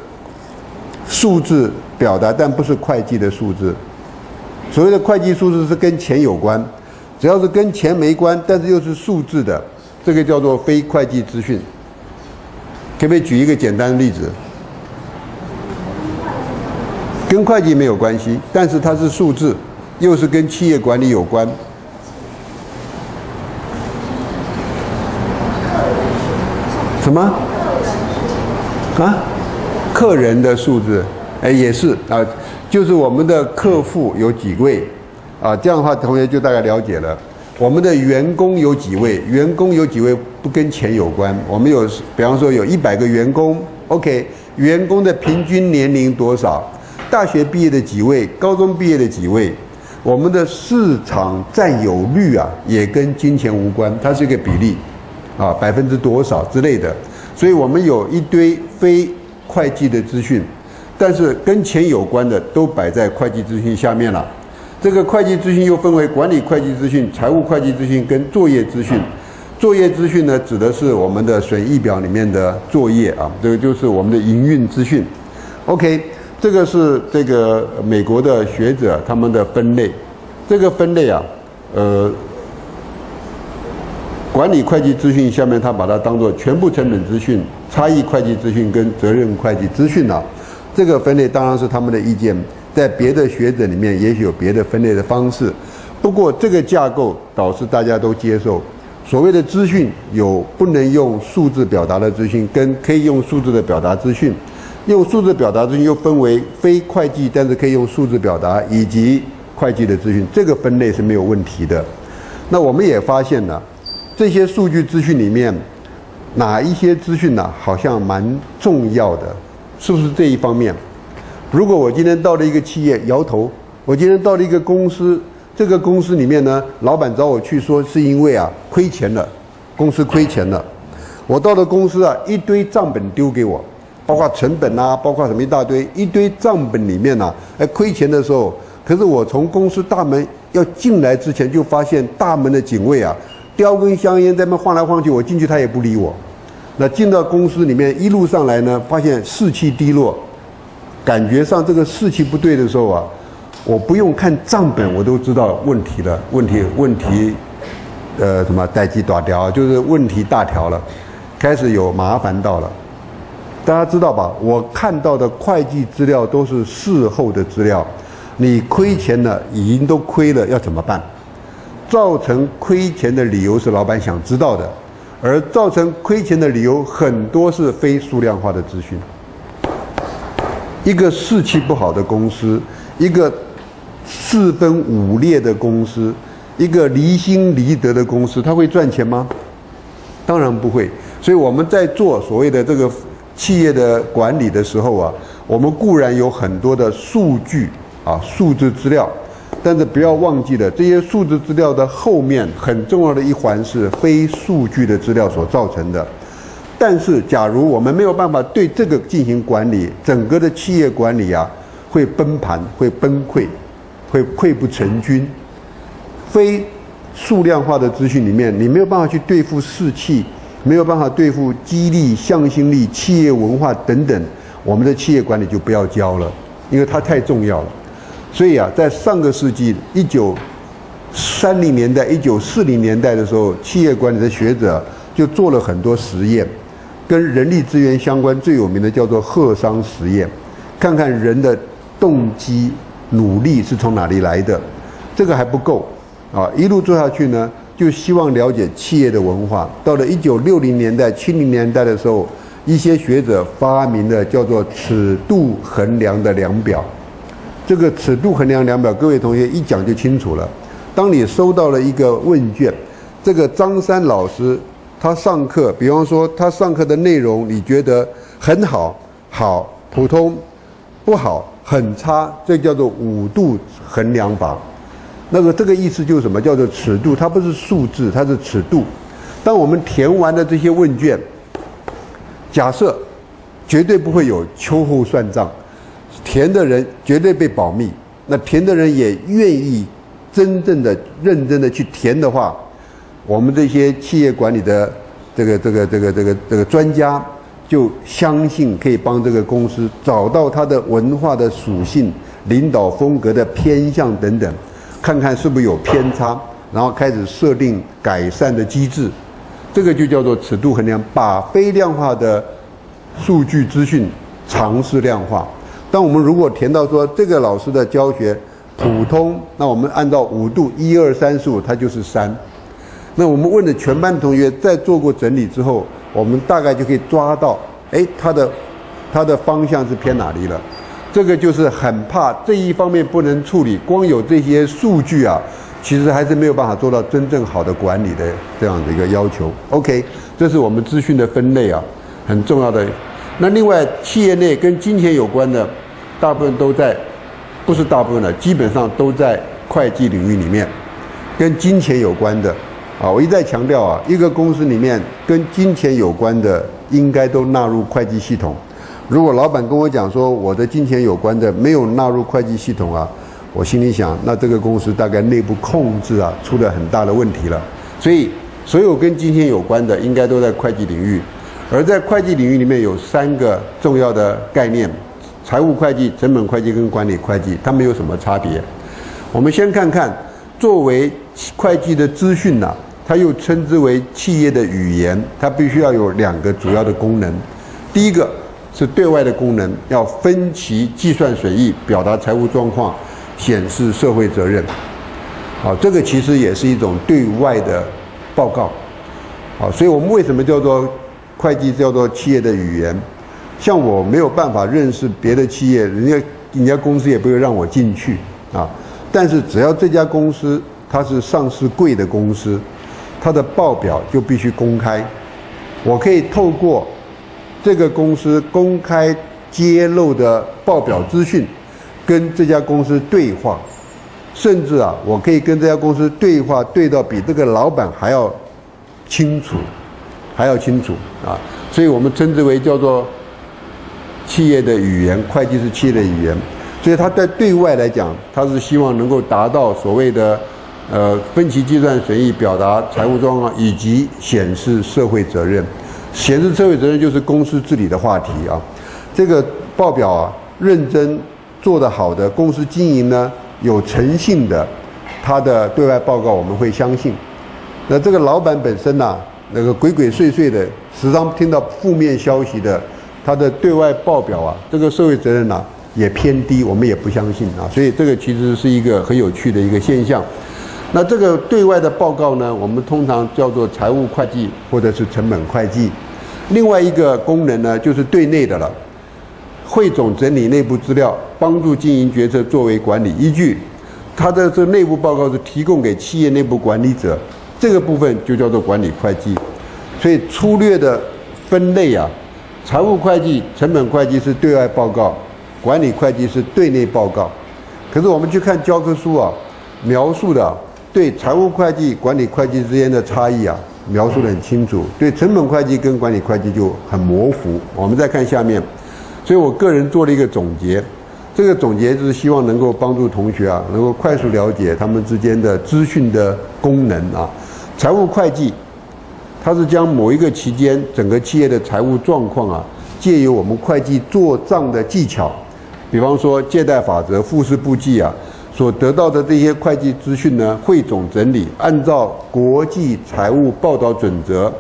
数字表达但不是会计的数字？所谓的会计数字是跟钱有关，只要是跟钱没关，但是又是数字的，这个叫做非会计资讯。可不可以举一个简单的例子？跟会计没有关系，但是它是数字，又是跟企业管理有关。什么？啊？客人的数字，哎，也是啊，就是我们的客户有几位，啊，这样的话同学就大概了解了。我们的员工有几位？员工有几位不跟钱有关。我们有，比方说有一百个员工，OK，员工的平均年龄多少？大学毕业的几位？高中毕业的几位？我们的市场占有率啊，也跟金钱无关，它是一个比例，啊，百分之多少之类的。所以我们有一堆非会计的资讯，但是跟钱有关的都摆在会计资讯下面了。这个会计资讯又分为管理会计资讯、财务会计资讯跟作业资讯。作业资讯呢，指的是我们的损益表里面的作业啊，这个就是我们的营运资讯。OK，这个是这个美国的学者他们的分类。这个分类啊，呃，管理会计资讯下面他把它当做全部成本资讯、差异会计资讯跟责任会计资讯啊。这个分类当然是他们的意见。在别的学者里面，也许有别的分类的方式，不过这个架构导致大家都接受。所谓的资讯有不能用数字表达的资讯，跟可以用数字的表达资讯。用数字表达资讯又分为非会计，但是可以用数字表达，以及会计的资讯。这个分类是没有问题的。那我们也发现了，这些数据资讯里面，哪一些资讯呢？好像蛮重要的，是不是这一方面？如果我今天到了一个企业，摇头；我今天到了一个公司，这个公司里面呢，老板找我去说是因为啊亏钱了，公司亏钱了。我到了公司啊，一堆账本丢给我，包括成本啊，包括什么一大堆，一堆账本里面呢，哎亏钱的时候，可是我从公司大门要进来之前，就发现大门的警卫啊，叼根香烟在那晃来晃去，我进去他也不理我。那进到公司里面，一路上来呢，发现士气低落。感觉上这个士气不对的时候啊，我不用看账本，我都知道问题了。问题问题，呃，什么待机大条，就是问题大条了，开始有麻烦到了。大家知道吧？我看到的会计资料都是事后的资料，你亏钱了，已经都亏了，要怎么办？造成亏钱的理由是老板想知道的，而造成亏钱的理由很多是非数量化的资讯。一个士气不好的公司，一个四分五裂的公司，一个离心离德的公司，它会赚钱吗？当然不会。所以我们在做所谓的这个企业的管理的时候啊，我们固然有很多的数据啊、数字资料，但是不要忘记了这些数字资料的后面很重要的一环是非数据的资料所造成的。但是，假如我们没有办法对这个进行管理，整个的企业管理啊，会崩盘、会崩溃、会溃不成军。非数量化的资讯里面，你没有办法去对付士气，没有办法对付激励、向心力、企业文化等等，我们的企业管理就不要教了，因为它太重要了。所以啊，在上个世纪一九三零年代、一九四零年代的时候，企业管理的学者就做了很多实验。跟人力资源相关最有名的叫做赫商实验，看看人的动机、努力是从哪里来的。这个还不够啊！一路做下去呢，就希望了解企业的文化。到了一九六零年代、七零年代的时候，一些学者发明了叫做尺度衡量的量表。这个尺度衡量量表，各位同学一讲就清楚了。当你收到了一个问卷，这个张三老师。他上课，比方说他上课的内容，你觉得很好、好、普通、不好、很差，这叫做五度衡量法。那个这个意思就是什么？叫做尺度，它不是数字，它是尺度。当我们填完的这些问卷，假设绝对不会有秋后算账，填的人绝对被保密，那填的人也愿意真正的、认真的去填的话。我们这些企业管理的这个这个这个这个这个专家，就相信可以帮这个公司找到它的文化的属性、领导风格的偏向等等，看看是不是有偏差，然后开始设定改善的机制。这个就叫做尺度衡量，把非量化的数据资讯尝试量化。当我们如果填到说这个老师的教学普通，那我们按照五度一二三四五，它就是三。那我们问的全班同学，在做过整理之后，我们大概就可以抓到，哎，它的它的方向是偏哪里了。这个就是很怕这一方面不能处理，光有这些数据啊，其实还是没有办法做到真正好的管理的这样的一个要求。OK，这是我们资讯的分类啊，很重要的。那另外，企业内跟金钱有关的，大部分都在，不是大部分的，基本上都在会计领域里面，跟金钱有关的，啊，我一再强调啊，一个公司里面跟金钱有关的，应该都纳入会计系统。如果老板跟我讲说我的金钱有关的没有纳入会计系统啊，我心里想，那这个公司大概内部控制啊出了很大的问题了。所以，所有跟金钱有关的，应该都在会计领域。而在会计领域里面有三个重要的概念：财务会计、成本会计跟管理会计，它们有什么差别？我们先看看，作为会计的资讯呐，它又称之为企业的语言，它必须要有两个主要的功能。第一个是对外的功能，要分期计算损益、表达财务状况、显示社会责任。好，这个其实也是一种对外的报告。好，所以我们为什么叫做？会计叫做企业的语言，像我没有办法认识别的企业，人家人家公司也不会让我进去啊。但是只要这家公司它是上市贵的公司，它的报表就必须公开。我可以透过这个公司公开揭露的报表资讯，跟这家公司对话，甚至啊，我可以跟这家公司对话对到比这个老板还要清楚。还要清楚啊，所以我们称之为叫做企业的语言，会计是企业的语言，所以他在对外来讲，他是希望能够达到所谓的呃分期计算损益、表达财务状况以及显示社会责任。显示社会责任就是公司治理的话题啊。这个报表啊，认真做得好的公司经营呢，有诚信的，他的对外报告我们会相信。那这个老板本身呢？那个鬼鬼祟祟的，时常听到负面消息的，他的对外报表啊，这个社会责任呐也偏低，我们也不相信啊。所以这个其实是一个很有趣的一个现象。那这个对外的报告呢，我们通常叫做财务会计或者是成本会计。另外一个功能呢，就是对内的了，汇总整理内部资料，帮助经营决策作为管理依据。它的这内部报告是提供给企业内部管理者。这个部分就叫做管理会计，所以粗略的分类啊，财务会计、成本会计是对外报告，管理会计是对内报告。可是我们去看教科书啊，描述的对财务会计、管理会计之间的差异啊，描述的很清楚；对成本会计跟管理会计就很模糊。我们再看下面，所以我个人做了一个总结。这个总结就是希望能够帮助同学啊，能够快速了解他们之间的资讯的功能啊。财务会计，它是将某一个期间整个企业的财务状况啊，借由我们会计做账的技巧，比方说借贷法则、复式簿记啊，所得到的这些会计资讯呢，汇总整理，按照国际财务报道准则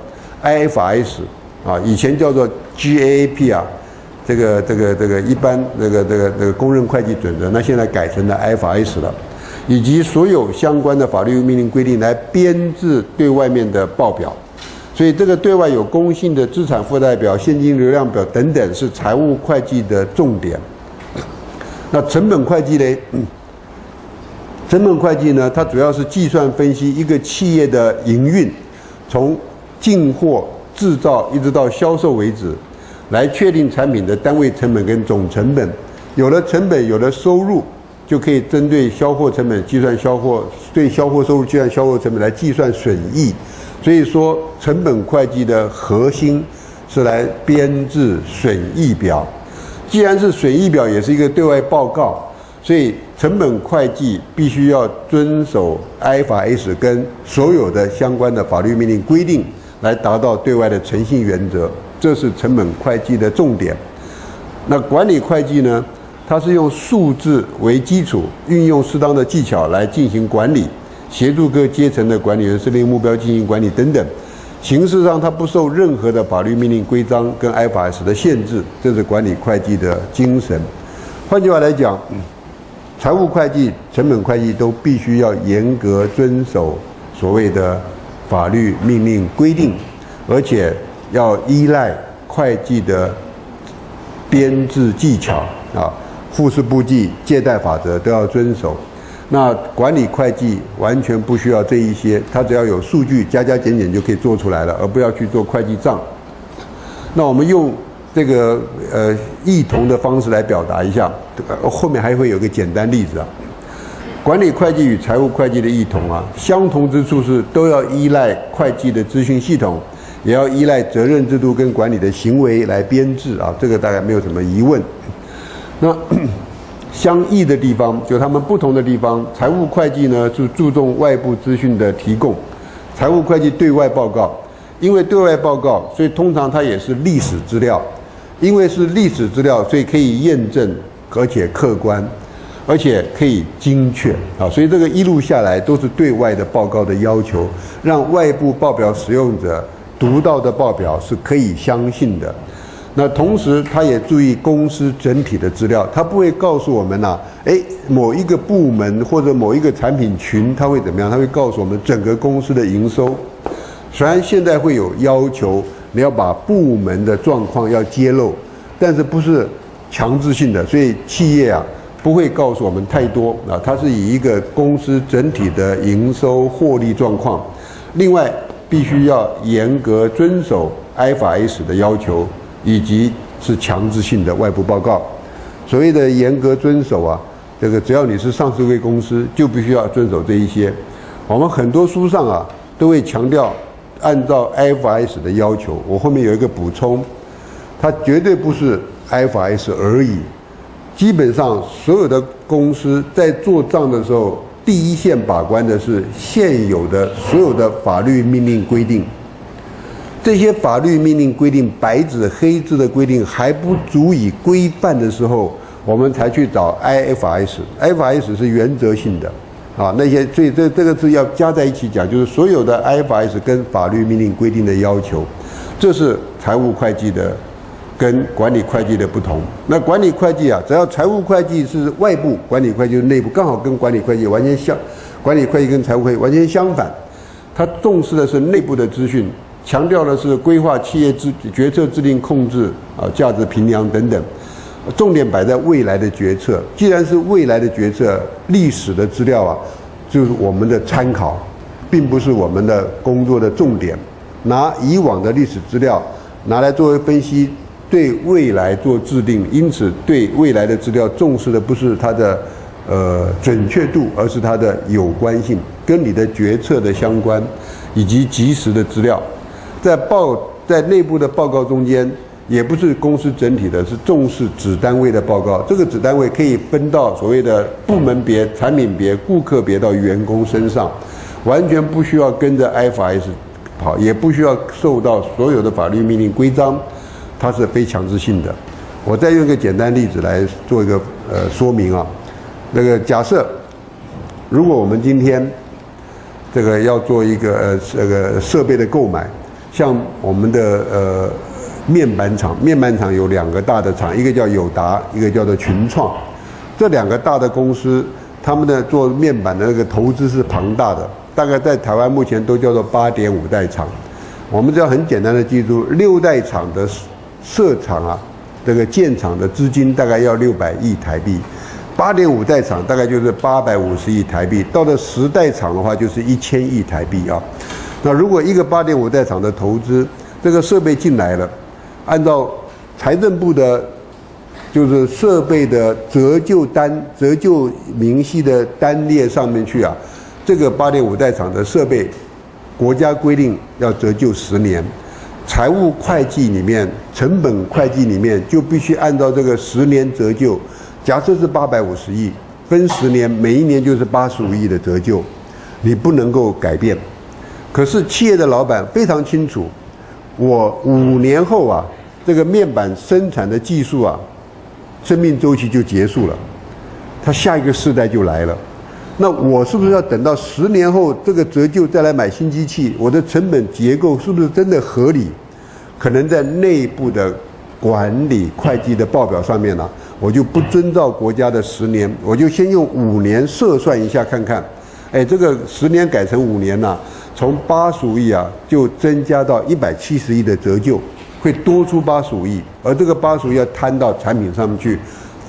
（IFRS） 啊，以前叫做 GAAP 啊。这个这个这个一般这个这个这个公认会计准则，那现在改成了 IFRS 了，以及所有相关的法律命令规定来编制对外面的报表，所以这个对外有公信的资产负债表、现金流量表等等是财务会计的重点。那成本会计呢？成本会计呢，它主要是计算分析一个企业的营运，从进货、制造一直到销售为止。来确定产品的单位成本跟总成本，有了成本，有了收入，就可以针对销货成本计算销货，对销货收入计算销货成本来计算损益。所以说，成本会计的核心是来编制损益表。既然是损益表，也是一个对外报告，所以成本会计必须要遵守 IFRS 跟所有的相关的法律命令规定，来达到对外的诚信原则。这是成本会计的重点。那管理会计呢？它是用数字为基础，运用适当的技巧来进行管理，协助各阶层的管理员设定目标进行管理等等。形式上，它不受任何的法律命令规章跟 IFRS 的限制。这是管理会计的精神。换句话来讲，财务会计、成本会计都必须要严格遵守所谓的法律命令规定，而且。要依赖会计的编制技巧啊，复式簿记、借贷法则都要遵守。那管理会计完全不需要这一些，它只要有数据，加加减减就可以做出来了，而不要去做会计账。那我们用这个呃异同的方式来表达一下，后面还会有个简单例子啊。管理会计与财务会计的异同啊，相同之处是都要依赖会计的资讯系统，也要依赖责任制度跟管理的行为来编制啊，这个大概没有什么疑问。那 *coughs* 相异的地方，就他们不同的地方。财务会计呢，是注重外部资讯的提供；财务会计对外报告，因为对外报告，所以通常它也是历史资料。因为是历史资料，所以可以验证，而且客观，而且可以精确啊。所以这个一路下来都是对外的报告的要求，让外部报表使用者读到的报表是可以相信的。那同时，他也注意公司整体的资料，他不会告诉我们呐，哎，某一个部门或者某一个产品群，他会怎么样？他会告诉我们整个公司的营收。虽然现在会有要求，你要把部门的状况要揭露，但是不是强制性的，所以企业啊不会告诉我们太多啊。它是以一个公司整体的营收获利状况，另外必须要严格遵守 IFRS 的要求。以及是强制性的外部报告，所谓的严格遵守啊，这个只要你是上市贵公司，就必须要遵守这一些。我们很多书上啊都会强调按照 IFS 的要求。我后面有一个补充，它绝对不是 IFS 而已。基本上所有的公司在做账的时候，第一线把关的是现有的所有的法律命令规定。这些法律命令规定白纸黑字的规定还不足以规范的时候，我们才去找 IFS。IFS 是原则性的，啊，那些所以这这个字要加在一起讲，就是所有的 IFRS 跟法律命令规定的要求，这是财务会计的跟管理会计的不同。那管理会计啊，只要财务会计是外部，管理会计是内部，刚好跟管理会计完全相，管理会计跟财务会计完全相反，它重视的是内部的资讯。强调的是规划企业制决策制定控制啊价值评量等等，重点摆在未来的决策。既然是未来的决策，历史的资料啊，就是我们的参考，并不是我们的工作的重点。拿以往的历史资料拿来作为分析，对未来做制定。因此，对未来的资料重视的不是它的呃准确度，而是它的有关性，跟你的决策的相关，以及及时的资料。在报在内部的报告中间，也不是公司整体的，是重视子单位的报告。这个子单位可以分到所谓的部门别、产品别、顾客别到员工身上，完全不需要跟着 IFRS 跑，也不需要受到所有的法律命令规章，它是非强制性的。我再用一个简单例子来做一个呃说明啊，那个假设，如果我们今天这个要做一个呃这个设备的购买。像我们的呃面板厂，面板厂有两个大的厂，一个叫友达，一个叫做群创。这两个大的公司，他们的做面板的那个投资是庞大的，大概在台湾目前都叫做八点五代厂。我们只要很简单的记住，六代厂的设厂啊，这个建厂的资金大概要六百亿台币，八点五代厂大概就是八百五十亿台币，到了十代厂的话就是一千亿台币啊。那如果一个八点五代厂的投资，这个设备进来了，按照财政部的，就是设备的折旧单、折旧明细的单列上面去啊，这个八点五代厂的设备，国家规定要折旧十年，财务会计里面、成本会计里面就必须按照这个十年折旧，假设是八百五十亿，分十年，每一年就是八十五亿的折旧，你不能够改变。可是企业的老板非常清楚，我五年后啊，这个面板生产的技术啊，生命周期就结束了，它下一个世代就来了。那我是不是要等到十年后这个折旧再来买新机器？我的成本结构是不是真的合理？可能在内部的管理会计的报表上面呢，我就不遵照国家的十年，我就先用五年测算一下看看。哎，这个十年改成五年呐，从八十五亿啊，就增加到一百七十亿的折旧，会多出八十五亿，而这个八十五亿要摊到产品上面去，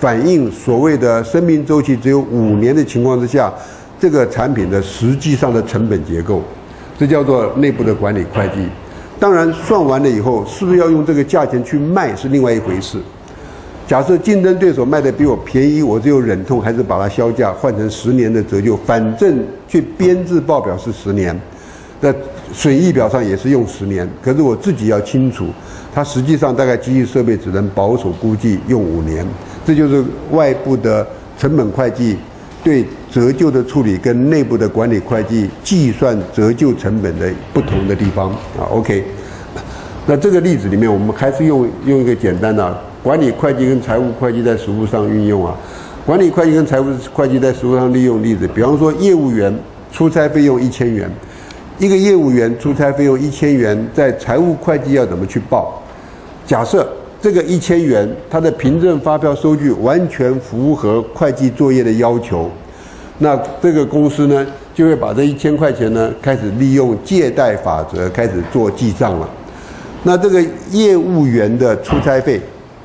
反映所谓的生命周期只有五年的情况之下，这个产品的实际上的成本结构，这叫做内部的管理会计。当然，算完了以后，是不是要用这个价钱去卖是另外一回事。假设竞争对手卖的比我便宜，我只有忍痛还是把它销价换成十年的折旧，反正去编制报表是十年，那损益表上也是用十年。可是我自己要清楚，它实际上大概机器设备只能保守估计用五年，这就是外部的成本会计对折旧的处理跟内部的管理会计计算折旧成本的不同的地方啊。OK，那这个例子里面，我们还是用用一个简单的。管理会计跟财务会计在实务上运用啊，管理会计跟财务会计在实务上利用例子，比方说业务员出差费用一千元，一个业务员出差费用一千元，在财务会计要怎么去报？假设这个一千元，它的凭证发票收据完全符合会计作业的要求，那这个公司呢，就会把这一千块钱呢，开始利用借贷法则开始做记账了。那这个业务员的出差费。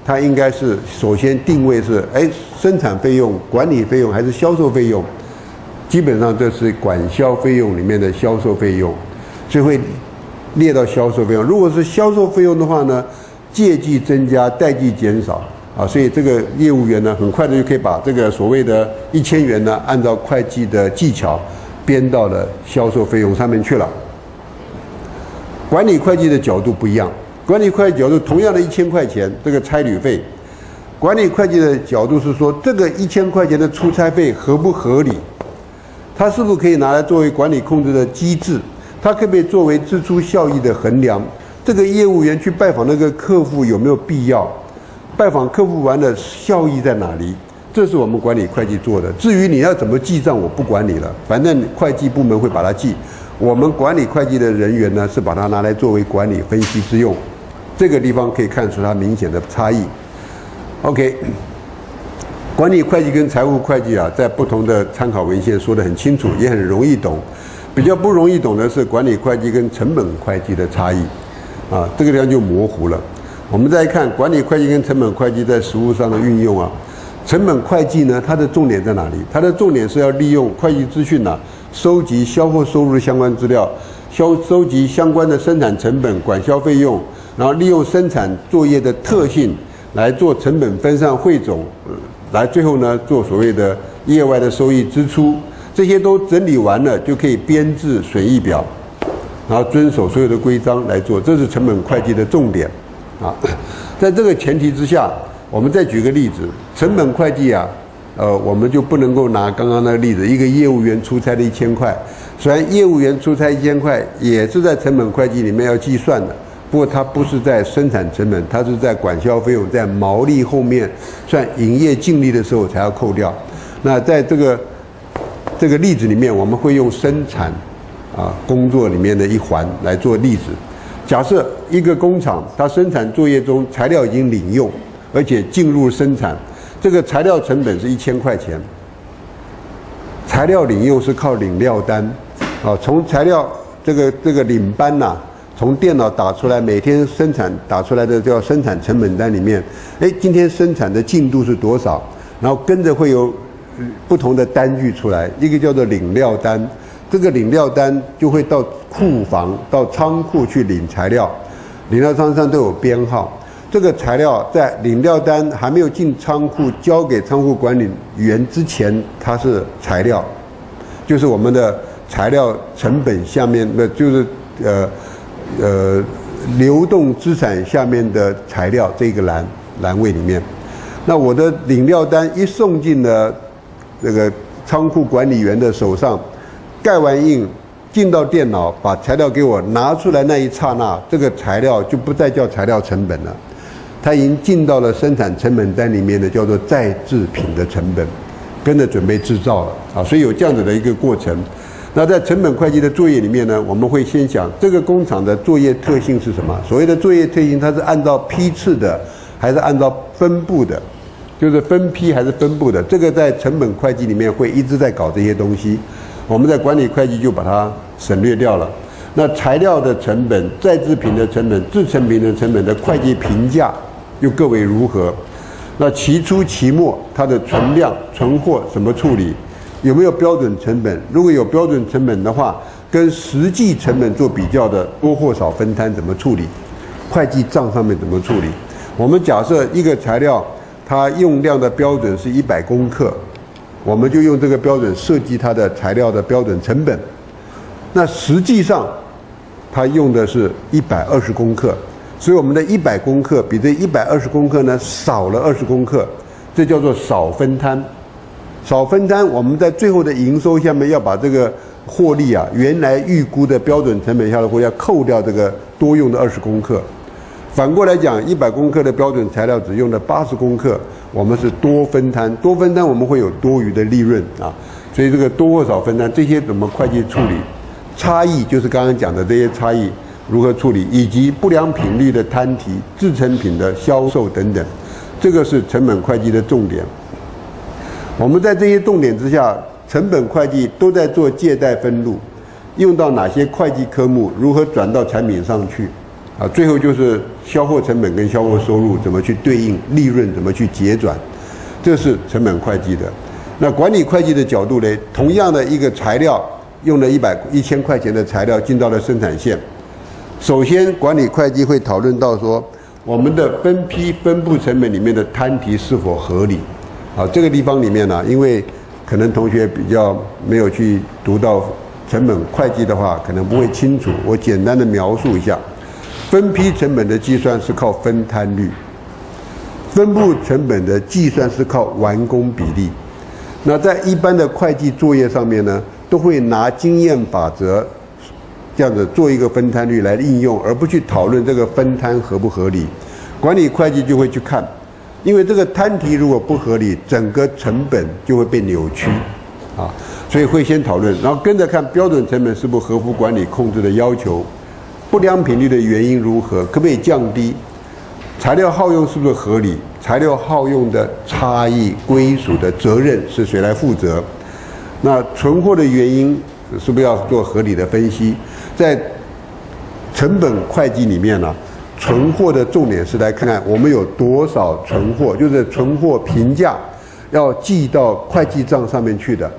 它应该是首先定位是，哎，生产费用、管理费用还是销售费用？基本上这是管销费用里面的销售费用，所以会列到销售费用。如果是销售费用的话呢，借记增加，贷记减少啊，所以这个业务员呢，很快的就可以把这个所谓的一千元呢，按照会计的技巧编到了销售费用上面去了。管理会计的角度不一样。管理会计角度，同样的一千块钱，这个差旅费，管理会计的角度是说，这个一千块钱的出差费合不合理？它是不是可以拿来作为管理控制的机制？它可不可以作为支出效益的衡量？这个业务员去拜访那个客户有没有必要？拜访客户完了效益在哪里？这是我们管理会计做的。至于你要怎么记账，我不管你了，反正会计部门会把它记。我们管理会计的人员呢，是把它拿来作为管理分析之用。这个地方可以看出它明显的差异。OK，管理会计跟财务会计啊，在不同的参考文献说得很清楚，也很容易懂。比较不容易懂的是管理会计跟成本会计的差异，啊，这个地方就模糊了。我们再看管理会计跟成本会计在实务上的运用啊，成本会计呢，它的重点在哪里？它的重点是要利用会计资讯呢，收集销货收入的相关资料，销收集相关的生产成本、管销费用。然后利用生产作业的特性来做成本分散汇总，来最后呢做所谓的业外的收益支出，这些都整理完了就可以编制损益表，然后遵守所有的规章来做，这是成本会计的重点啊。在这个前提之下，我们再举个例子，成本会计啊，呃，我们就不能够拿刚刚那个例子，一个业务员出差的一千块，虽然业务员出差一千块也是在成本会计里面要计算的。不过它不是在生产成本，它是在管销费用、在毛利后面算营业净利的时候才要扣掉。那在这个这个例子里面，我们会用生产啊工作里面的一环来做例子。假设一个工厂，它生产作业中材料已经领用，而且进入生产，这个材料成本是一千块钱。材料领用是靠领料单，啊，从材料这个这个领班呐。从电脑打出来，每天生产打出来的叫生产成本单里面，哎，今天生产的进度是多少？然后跟着会有不同的单据出来，一个叫做领料单，这个领料单就会到库房、到仓库去领材料，领料单上都有编号。这个材料在领料单还没有进仓库交给仓库管理员之前，它是材料，就是我们的材料成本下面的，就是呃。呃，流动资产下面的材料这个栏栏位里面，那我的领料单一送进了这个仓库管理员的手上，盖完印，进到电脑，把材料给我拿出来那一刹那，这个材料就不再叫材料成本了，它已经进到了生产成本单里面的叫做再制品的成本，跟着准备制造了啊，所以有这样子的一个过程。那在成本会计的作业里面呢，我们会先讲这个工厂的作业特性是什么？所谓的作业特性，它是按照批次的，还是按照分布的？就是分批还是分布的？这个在成本会计里面会一直在搞这些东西。我们在管理会计就把它省略掉了。那材料的成本、再制品的成本、制成品的成本的会计评价又各为如何？那期初、期末它的存量、存货怎么处理？有没有标准成本？如果有标准成本的话，跟实际成本做比较的多或少分摊怎么处理？会计账上面怎么处理？我们假设一个材料它用量的标准是一百公克，我们就用这个标准设计它的材料的标准成本。那实际上它用的是一百二十公克，所以我们的一百公克比这一百二十公克呢少了二十公克，这叫做少分摊。少分摊，我们在最后的营收下面要把这个获利啊，原来预估的标准成本下的货要扣掉这个多用的二十公克。反过来讲，一百公克的标准材料只用了八十公克，我们是多分摊，多分摊我们会有多余的利润啊。所以这个多或少分摊，这些怎么会计处理？差异就是刚刚讲的这些差异如何处理，以及不良品率的摊提、制成品的销售等等，这个是成本会计的重点。我们在这些重点之下，成本会计都在做借贷分录，用到哪些会计科目，如何转到产品上去，啊，最后就是销货成本跟销货收入怎么去对应，利润怎么去结转，这是成本会计的。那管理会计的角度呢？同样的一个材料，用了一百一千块钱的材料进到了生产线，首先管理会计会讨论到说，我们的分批分布成本里面的摊提是否合理。好，这个地方里面呢，因为可能同学比较没有去读到成本会计的话，可能不会清楚。我简单的描述一下，分批成本的计算是靠分摊率，分布成本的计算是靠完工比例。那在一般的会计作业上面呢，都会拿经验法则这样子做一个分摊率来应用，而不去讨论这个分摊合不合理。管理会计就会去看。因为这个摊提如果不合理，整个成本就会被扭曲，啊，所以会先讨论，然后跟着看标准成本是否合乎管理控制的要求，不良品率的原因如何，可不可以降低，材料耗用是不是合理，材料耗用的差异归属的责任是谁来负责，那存货的原因是不是要做合理的分析，在成本会计里面呢？存货的重点是来看看我们有多少存货，就是存货评价要记到会计账上面去的。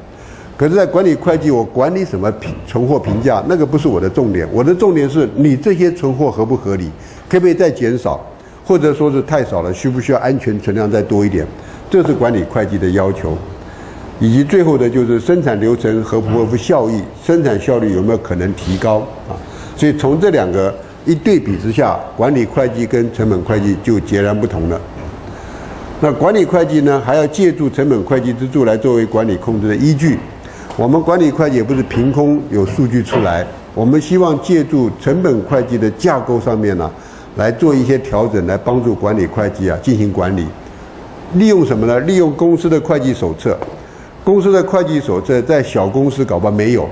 可是，在管理会计，我管理什么评存货评价，那个不是我的重点。我的重点是你这些存货合不合理，可不可以再减少，或者说是太少了，需不需要安全存量再多一点？这是管理会计的要求。以及最后的就是生产流程合不合乎效益，生产效率有没有可能提高啊？所以从这两个。一对比之下，管理会计跟成本会计就截然不同了。那管理会计呢，还要借助成本会计之助来作为管理控制的依据。我们管理会计也不是凭空有数据出来，我们希望借助成本会计的架构上面呢，来做一些调整，来帮助管理会计啊进行管理。利用什么呢？利用公司的会计手册。公司的会计手册在小公司搞不好没有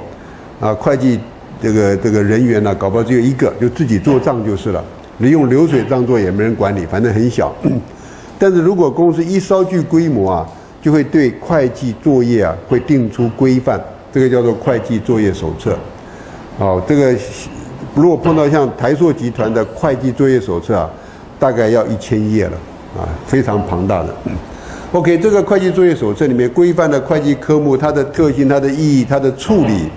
啊，会计。这个这个人员呢，搞不好只有一个，就自己做账就是了。你用流水账做也没人管理，反正很小。*clears throat* 但是如果公司一稍具规模啊，就会对会计作业啊会定出规范，这个叫做会计作业手册。好，这个如果碰到像台塑集团的会计作业手册啊，大概要一千页了啊，非常庞大的。OK，这个会计作业手册里面规范的会计科目，它的特性、它的意义、它的处理。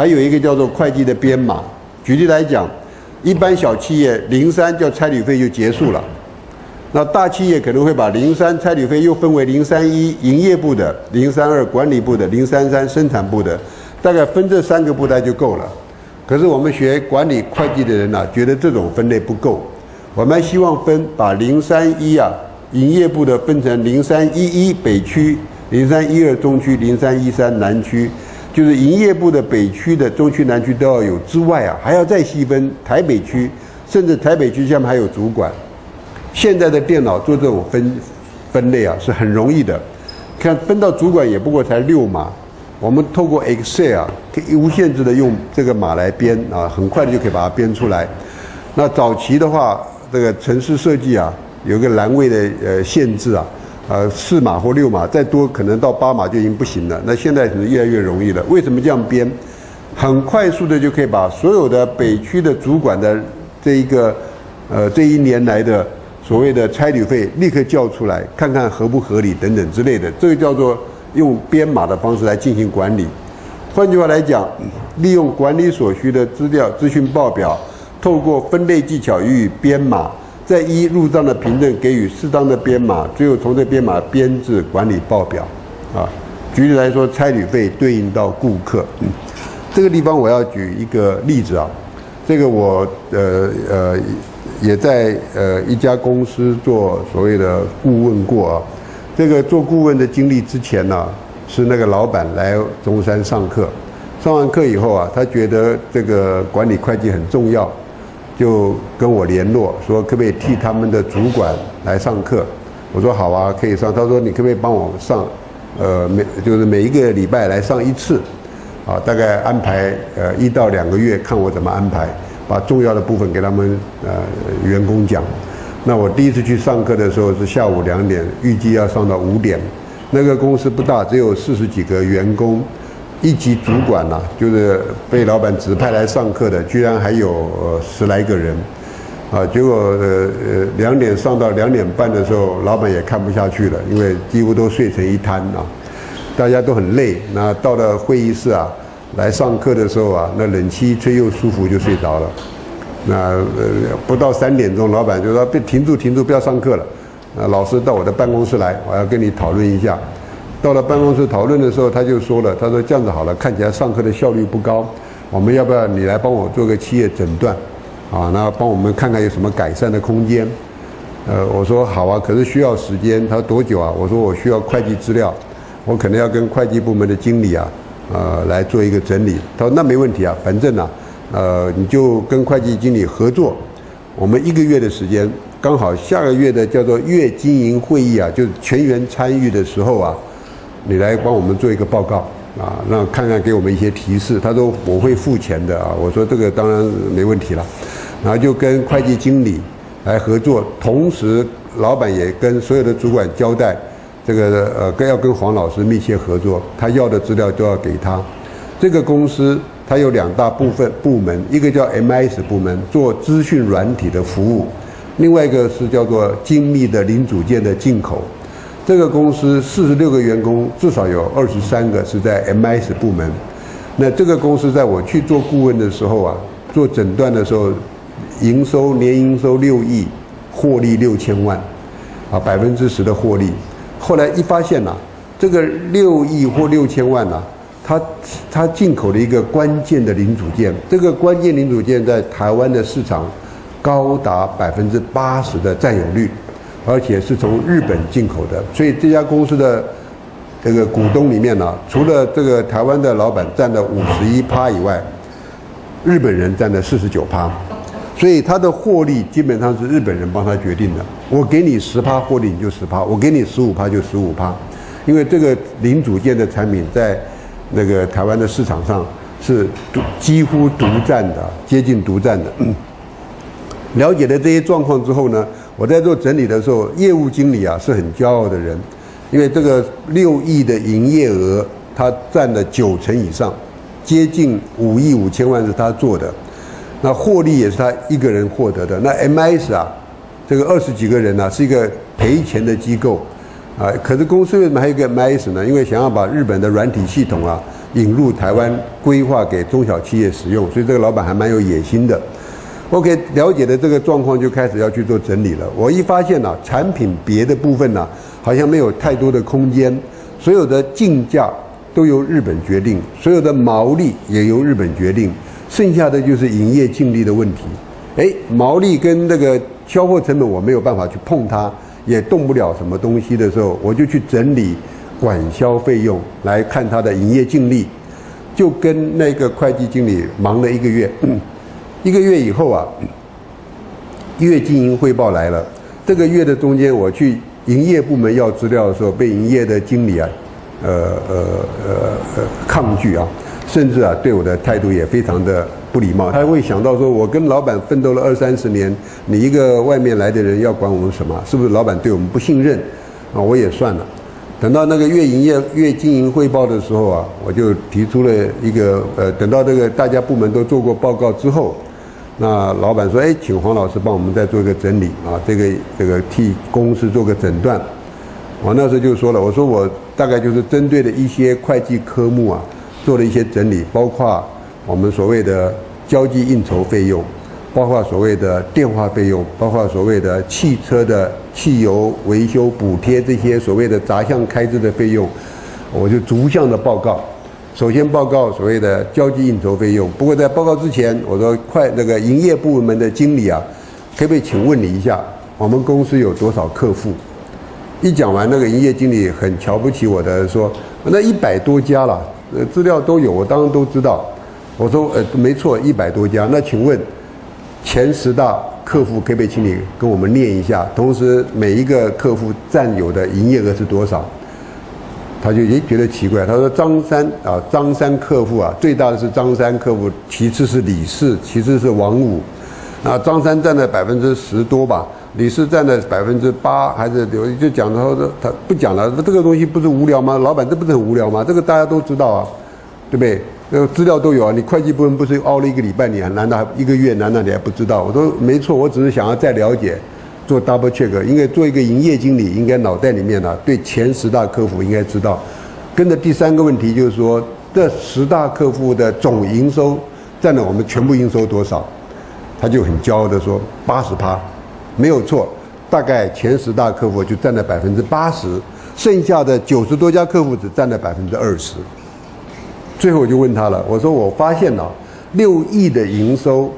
还有一个叫做会计的编码。举例来讲，一般小企业零三叫差旅费就结束了，那大企业可能会把零三差旅费又分为零三一营业部的、零三二管理部的、零三三生产部的，大概分这三个部带就够了。可是我们学管理会计的人呢，觉得这种分类不够，我们希望分把零三一啊营业部的分成零三一一北区、零三一二中区、零三一三南区。就是营业部的北区的中区南区都要有之外啊，还要再细分台北区，甚至台北区下面还有主管。现在的电脑做这种分分类啊是很容易的，看分到主管也不过才六码，我们透过 Excel 啊可以无限制的用这个码来编啊，很快的就可以把它编出来。那早期的话，这个城市设计啊有个栏位的呃限制啊，呃四码或六码，再多可能到八码就已经不行了。那现在是越来越容易了。为什么这样编？很快速的就可以把所有的北区的主管的这一个呃这一年来的所谓的差旅费立刻叫出来，看看合不合理等等之类的。这个叫做用编码的方式来进行管理。换句话来讲，利用管理所需的资料资讯报表，透过分类技巧予以编码，再依入账的凭证给予适当的编码，最后从这编码编制管理报表。啊，举例来说，差旅费对应到顾客。嗯这个地方我要举一个例子啊，这个我呃呃也在呃一家公司做所谓的顾问过啊，这个做顾问的经历之前呢。是那个老板来中山上课，上完课以后啊，他觉得这个管理会计很重要，就跟我联络说可不可以替他们的主管来上课。我说好啊，可以上。他说你可不可以帮我上，呃，每就是每一个礼拜来上一次，啊，大概安排呃一到两个月，看我怎么安排，把重要的部分给他们呃员工讲。那我第一次去上课的时候是下午两点，预计要上到五点。那个公司不大，只有四十几个员工，一级主管呐，就是被老板指派来上课的，居然还有十来个人，啊，结果呃呃两点上到两点半的时候，老板也看不下去了，因为几乎都睡成一滩啊，大家都很累。那到了会议室啊，来上课的时候啊，那冷气一吹又舒服，就睡着了。那呃不到三点钟，老板就说：别停住，停住，不要上课了。啊，老师到我的办公室来，我要跟你讨论一下。到了办公室讨论的时候，他就说了，他说这样子好了，看起来上课的效率不高，我们要不要你来帮我做个企业诊断？啊，那帮我们看看有什么改善的空间。呃，我说好啊，可是需要时间。他说多久啊？我说我需要会计资料，我可能要跟会计部门的经理啊，呃，来做一个整理。他说那没问题啊，反正呢，呃，你就跟会计经理合作，我们一个月的时间。刚好下个月的叫做月经营会议啊，就是全员参与的时候啊，你来帮我们做一个报告啊，让看看给我们一些提示。他说我会付钱的啊，我说这个当然没问题了。然后就跟会计经理来合作，同时老板也跟所有的主管交代，这个呃，更要跟黄老师密切合作，他要的资料都要给他。这个公司它有两大部分部门，一个叫 MS 部门，做资讯软体的服务。另外一个是叫做精密的零组件的进口，这个公司四十六个员工，至少有二十三个是在 MS 部门。那这个公司在我去做顾问的时候啊，做诊断的时候，营收年营收六亿，获利六千万，啊百分之十的获利。后来一发现呐，这个六亿或六千万呐，它它进口了一个关键的零组件，这个关键零组件在台湾的市场。高达百分之八十的占有率，而且是从日本进口的，所以这家公司的这个股东里面呢，除了这个台湾的老板占了五十一趴以外，日本人占了四十九趴，所以他的获利基本上是日本人帮他决定的。我给你十趴获利你就十趴，我给你十五趴就十五趴，因为这个零组件的产品在那个台湾的市场上是独几乎独占的，接近独占的。了解了这些状况之后呢，我在做整理的时候，业务经理啊是很骄傲的人，因为这个六亿的营业额，他占了九成以上，接近五亿五千万是他做的，那获利也是他一个人获得的。那 MS 啊，这个二十几个人呢，是一个赔钱的机构，啊，可是公司为什么还有一个 MS 呢？因为想要把日本的软体系统啊引入台湾，规划给中小企业使用，所以这个老板还蛮有野心的。OK，了解的这个状况就开始要去做整理了。我一发现呢，产品别的部分呢，好像没有太多的空间，所有的进价都由日本决定，所有的毛利也由日本决定，剩下的就是营业净利的问题。哎，毛利跟那个销货成本我没有办法去碰它，也动不了什么东西的时候，我就去整理管销费用来看它的营业净利，就跟那个会计经理忙了一个月。一个月以后啊，月经营汇报来了。这个月的中间，我去营业部门要资料的时候，被营业的经理啊，呃呃呃呃抗拒啊，甚至啊对我的态度也非常的不礼貌。他会想到说，我跟老板奋斗了二三十年，你一个外面来的人要管我们什么？是不是老板对我们不信任？啊，我也算了。等到那个月营业、月经营汇报的时候啊，我就提出了一个呃，等到这个大家部门都做过报告之后，那老板说，哎，请黄老师帮我们再做一个整理啊，这个这个替公司做个诊断。我那时候就说了，我说我大概就是针对的一些会计科目啊，做了一些整理，包括我们所谓的交际应酬费用。包括所谓的电话费用，包括所谓的汽车的汽油维修补贴这些所谓的杂项开支的费用，我就逐项的报告。首先报告所谓的交际应酬费用。不过在报告之前，我说快那个营业部门的经理啊，可不可以请问你一下，我们公司有多少客户？一讲完，那个营业经理很瞧不起我的说，那一百多家了，呃，资料都有，我当然都知道。我说呃，没错，一百多家。那请问？前十大客户可不可以请你跟我们念一下？同时，每一个客户占有的营业额是多少？他就也觉得奇怪，他说张三啊，张三客户啊，最大的是张三客户，其次是李四，其次是王五，啊，张三占了百分之十多吧，李四占了百分之八，还是有就讲他说他不讲了，这个东西不是无聊吗？老板这不是很无聊吗？这个大家都知道啊，对不对？那个资料都有啊，你会计部门不是熬了一个礼拜，你难道还一个月？难道你还不知道？我说没错，我只是想要再了解，做 double check。因为做一个营业经理，应该脑袋里面呢，对前十大客户应该知道。跟着第三个问题就是说，这十大客户的总营收占了我们全部营收多少？他就很骄傲的说八十趴，没有错，大概前十大客户就占了百分之八十，剩下的九十多家客户只占了百分之二十。最后我就问他了，我说我发现了六亿的营收，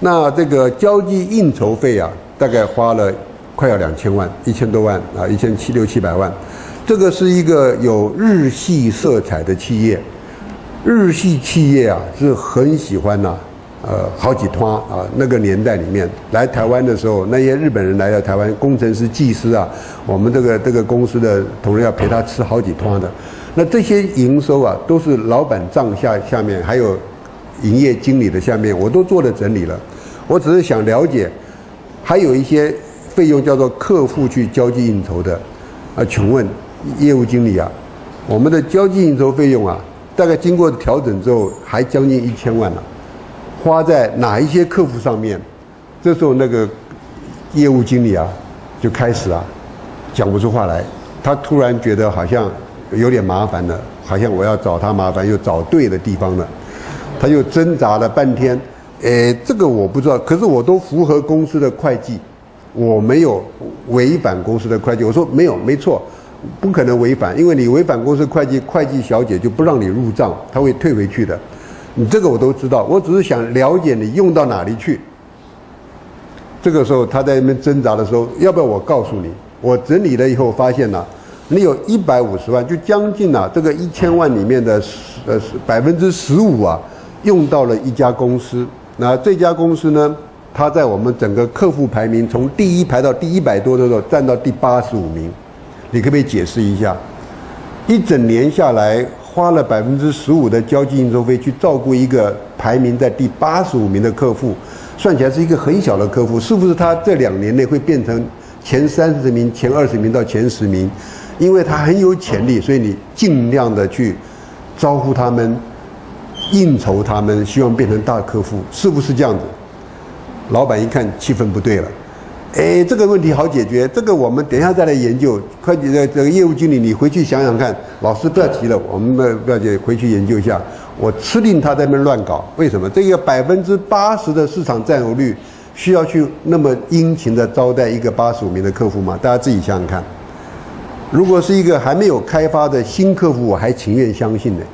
那这个交际应酬费啊，大概花了快要两千万，一千多万啊，一千七六七百万。这个是一个有日系色彩的企业，日系企业啊是很喜欢呐，呃，好几趟啊，那个年代里面来台湾的时候，那些日本人来到台湾，工程师、技师啊，我们这个这个公司的同仁要陪他吃好几趟的。那这些营收啊，都是老板账下下面，还有营业经理的下面，我都做了整理了。我只是想了解，还有一些费用叫做客户去交际应酬的啊，请问业务经理啊，我们的交际应酬费用啊，大概经过调整之后，还将近一千万了，花在哪一些客户上面？这时候那个业务经理啊，就开始啊，讲不出话来，他突然觉得好像。有点麻烦了，好像我要找他麻烦，又找对的地方了。他又挣扎了半天，诶，这个我不知道，可是我都符合公司的会计，我没有违反公司的会计。我说没有，没错，不可能违反，因为你违反公司会计，会计小姐就不让你入账，她会退回去的。你这个我都知道，我只是想了解你用到哪里去。这个时候他在那边挣扎的时候，要不要我告诉你？我整理了以后发现了。你有一百五十万，就将近啊，这个一千万里面的十呃百分之十五啊，用到了一家公司。那这家公司呢，它在我们整个客户排名从第一排到第一百多的时候，占到第八十五名。你可不可以解释一下？一整年下来，花了百分之十五的交际应酬费去照顾一个排名在第八十五名的客户，算起来是一个很小的客户，是不是？他这两年内会变成前三十名、前二十名到前十名？因为他很有潜力，所以你尽量的去招呼他们、应酬他们，希望变成大客户，是不是这样子？老板一看气氛不对了，哎，这个问题好解决，这个我们等一下再来研究。会计的这个业务经理，你回去想想看。老师不要急了，我们不要急，回去研究一下。我吃定他在那乱搞，为什么？这个百分之八十的市场占有率，需要去那么殷勤的招待一个八十五名的客户吗？大家自己想想看。如果是一个还没有开发的新客户，我还情愿相信呢。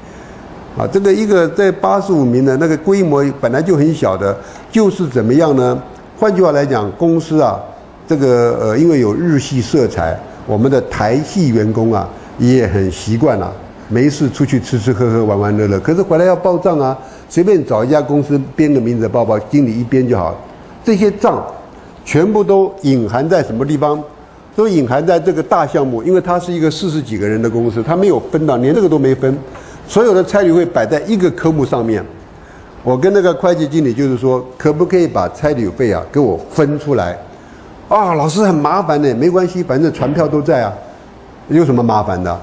啊，这个一个在八十五名的那个规模本来就很小的，就是怎么样呢？换句话来讲，公司啊，这个呃，因为有日系色彩，我们的台系员工啊也很习惯了，没事出去吃吃喝喝、玩玩乐乐。可是回来要报账啊，随便找一家公司编个名字报报，经理一编就好。这些账全部都隐含在什么地方？都隐含在这个大项目，因为它是一个四十几个人的公司，它没有分到，连这个都没分，所有的差旅会摆在一个科目上面。我跟那个会计经理就是说，可不可以把差旅费啊给我分出来？啊，老师很麻烦的，没关系，反正船票都在啊。有什么麻烦的？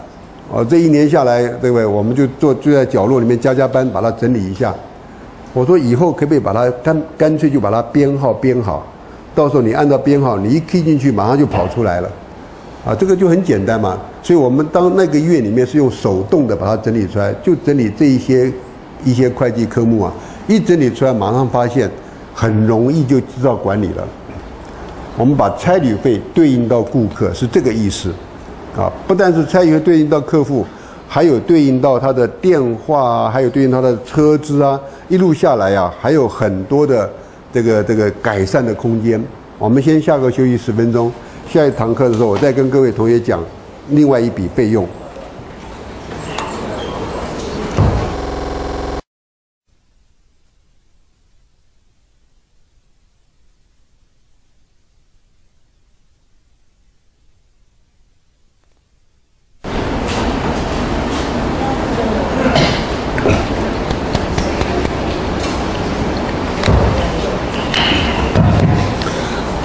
哦，这一年下来，对不对？我们就坐坐在角落里面加加班，把它整理一下。我说以后可不可以把它干干脆就把它编号编好，到时候你按照编号，你一 key 进去，马上就跑出来了，啊，这个就很简单嘛。所以我们当那个月里面是用手动的把它整理出来，就整理这一些一些会计科目啊，一整理出来，马上发现很容易就知道管理了。我们把差旅费对应到顾客是这个意思。啊，不但是差旅费对应到客户，还有对应到他的电话啊，还有对应他的车资啊，一路下来呀，还有很多的这个这个改善的空间。我们先下课休息十分钟，下一堂课的时候，我再跟各位同学讲另外一笔费用。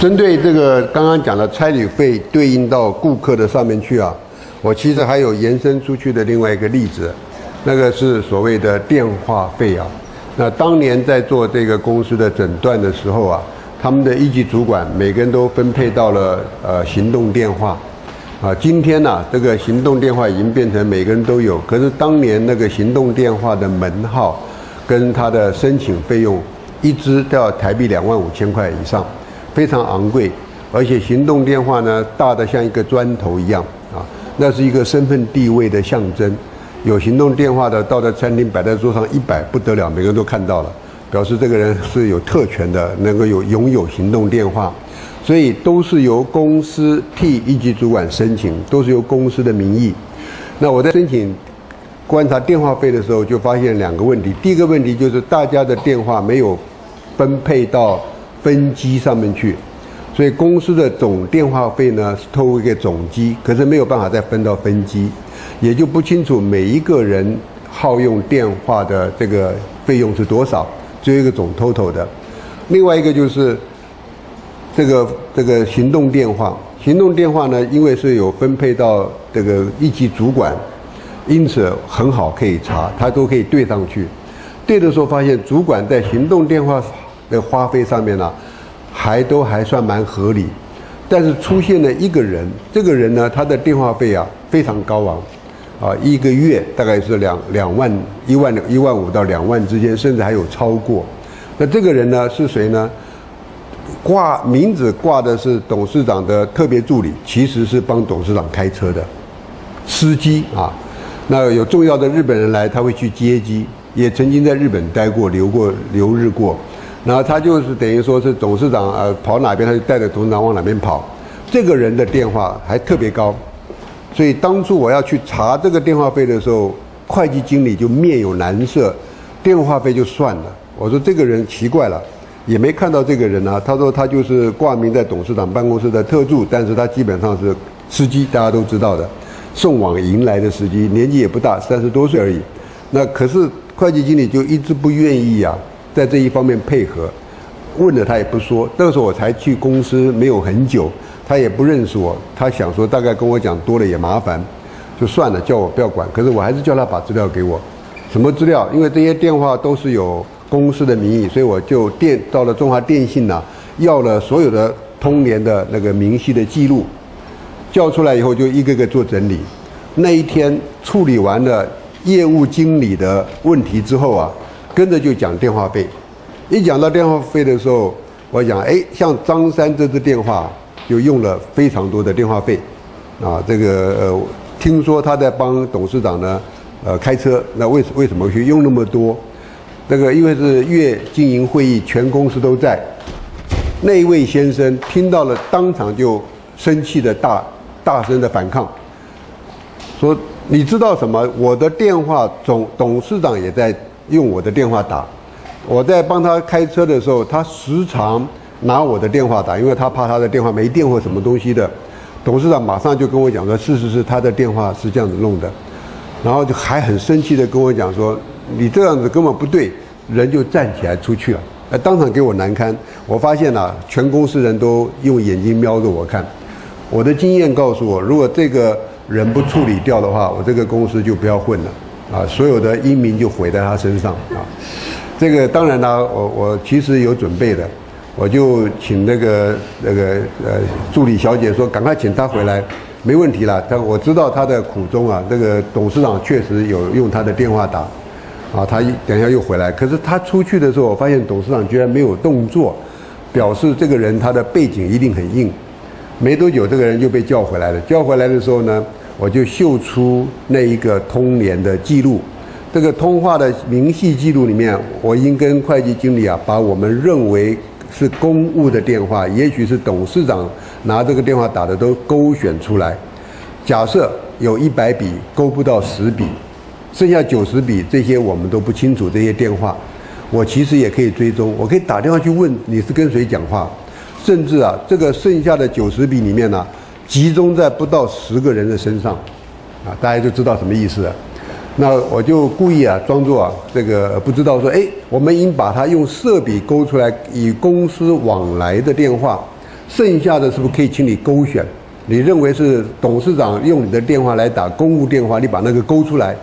针对这个刚刚讲的差旅费对应到顾客的上面去啊，我其实还有延伸出去的另外一个例子，那个是所谓的电话费啊。那当年在做这个公司的诊断的时候啊，他们的一级主管每个人都分配到了呃行动电话，啊，今天呢这个行动电话已经变成每个人都有，可是当年那个行动电话的门号跟他的申请费用，一支都要台币两万五千块以上。非常昂贵，而且行动电话呢大的像一个砖头一样啊，那是一个身份地位的象征。有行动电话的到在餐厅摆在桌上一摆不得了，每个人都看到了，表示这个人是有特权的，能够有拥有行动电话。所以都是由公司替一级主管申请，都是由公司的名义。那我在申请观察电话费的时候，就发现两个问题。第一个问题就是大家的电话没有分配到。分机上面去，所以公司的总电话费呢是透过一个总机，可是没有办法再分到分机，也就不清楚每一个人耗用电话的这个费用是多少，只有一个总 total 的。另外一个就是这个这个行动电话，行动电话呢，因为是有分配到这个一级主管，因此很好可以查，他都可以对上去。对的时候发现主管在行动电话。的花费上面呢，还都还算蛮合理，但是出现了一个人，这个人呢，他的电话费啊非常高昂，啊，一个月大概是两两万一万一万五到两万之间，甚至还有超过。那这个人呢是谁呢？挂名字挂的是董事长的特别助理，其实是帮董事长开车的司机啊。那有重要的日本人来，他会去接机，也曾经在日本待过，留过留日过。然后他就是等于说是董事长，呃，跑哪边他就带着董事长往哪边跑。这个人的电话还特别高，所以当初我要去查这个电话费的时候，会计经理就面有难色，电话费就算了。我说这个人奇怪了，也没看到这个人啊。他说他就是挂名在董事长办公室的特助，但是他基本上是司机，大家都知道的，送往迎来的司机，年纪也不大，三十多岁而已。那可是会计经理就一直不愿意呀。在这一方面配合，问了他也不说。那个时候我才去公司没有很久，他也不认识我。他想说大概跟我讲多了也麻烦，就算了，叫我不要管。可是我还是叫他把资料给我。什么资料？因为这些电话都是有公司的名义，所以我就电到了中华电信呐，要了所有的通联的那个明细的记录，叫出来以后就一个个做整理。那一天处理完了业务经理的问题之后啊。跟着就讲电话费，一讲到电话费的时候，我讲，哎，像张三这支电话就用了非常多的电话费，啊，这个呃，听说他在帮董事长呢，呃，开车，那为为什么去用那么多？那个因为是月经营会议，全公司都在，那位先生听到了，当场就生气的大大声的反抗，说你知道什么？我的电话总董事长也在。用我的电话打，我在帮他开车的时候，他时常拿我的电话打，因为他怕他的电话没电或什么东西的。董事长马上就跟我讲说，事实是他的电话是这样子弄的，然后就还很生气的跟我讲说，你这样子根本不对，人就站起来出去了，当场给我难堪。我发现啊，全公司人都用眼睛瞄着我看。我的经验告诉我，如果这个人不处理掉的话，我这个公司就不要混了啊，所有的英名就毁在他身上啊。这个当然呢，我我其实有准备的，我就请那个那个呃助理小姐说，赶快请他回来，没问题了。他我知道他的苦衷啊，这个董事长确实有用他的电话打，啊，他等一下又回来，可是他出去的时候，我发现董事长居然没有动作，表示这个人他的背景一定很硬。没多久，这个人就被叫回来了。叫回来的时候呢，我就秀出那一个通联的记录。这个通话的明细记录里面，我应跟会计经理啊，把我们认为是公务的电话，也许是董事长拿这个电话打的，都勾选出来。假设有一百笔勾不到十笔，剩下九十笔这些我们都不清楚这些电话，我其实也可以追踪，我可以打电话去问你是跟谁讲话。甚至啊，这个剩下的九十笔里面呢，集中在不到十个人的身上，啊，大家就知道什么意思了。那我就故意啊，装作啊这个不知道，说，哎，我们已经把它用色笔勾出来，以公司往来的电话，剩下的是不是可以请你勾选？你认为是董事长用你的电话来打公务电话，你把那个勾出来。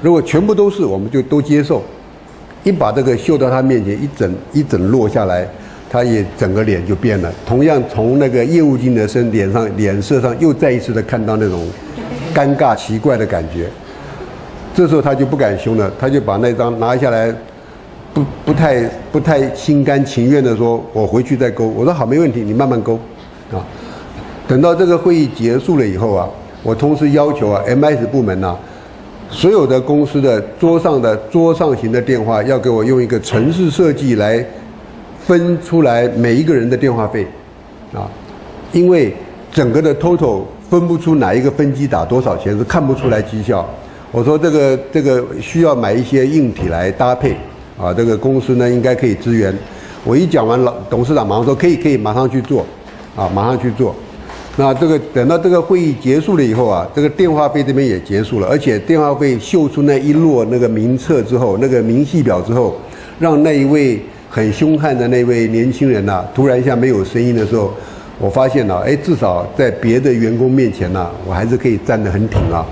如果全部都是，我们就都接受。一把这个秀到他面前，一整一整落下来。他也整个脸就变了，同样从那个业务经理的身脸上脸色上又再一次的看到那种尴尬奇怪的感觉。这时候他就不敢凶了，他就把那张拿下来，不不太不太心甘情愿的说：“我回去再勾。”我说：“好，没问题，你慢慢勾。”啊，等到这个会议结束了以后啊，我同时要求啊，MS 部门呐，所有的公司的桌上的桌上型的电话要给我用一个城市设计来。分出来每一个人的电话费，啊，因为整个的 total 分不出哪一个分机打多少钱，是看不出来绩效。我说这个这个需要买一些硬体来搭配，啊，这个公司呢应该可以支援。我一讲完了，董事长马上说可以可以，马上去做，啊，马上去做。那这个等到这个会议结束了以后啊，这个电话费这边也结束了，而且电话费秀出那一摞那个名册之后，那个明细表之后，让那一位。很凶悍的那位年轻人呐，突然一下没有声音的时候，我发现了，哎，至少在别的员工面前呢，我还是可以站得很挺啊。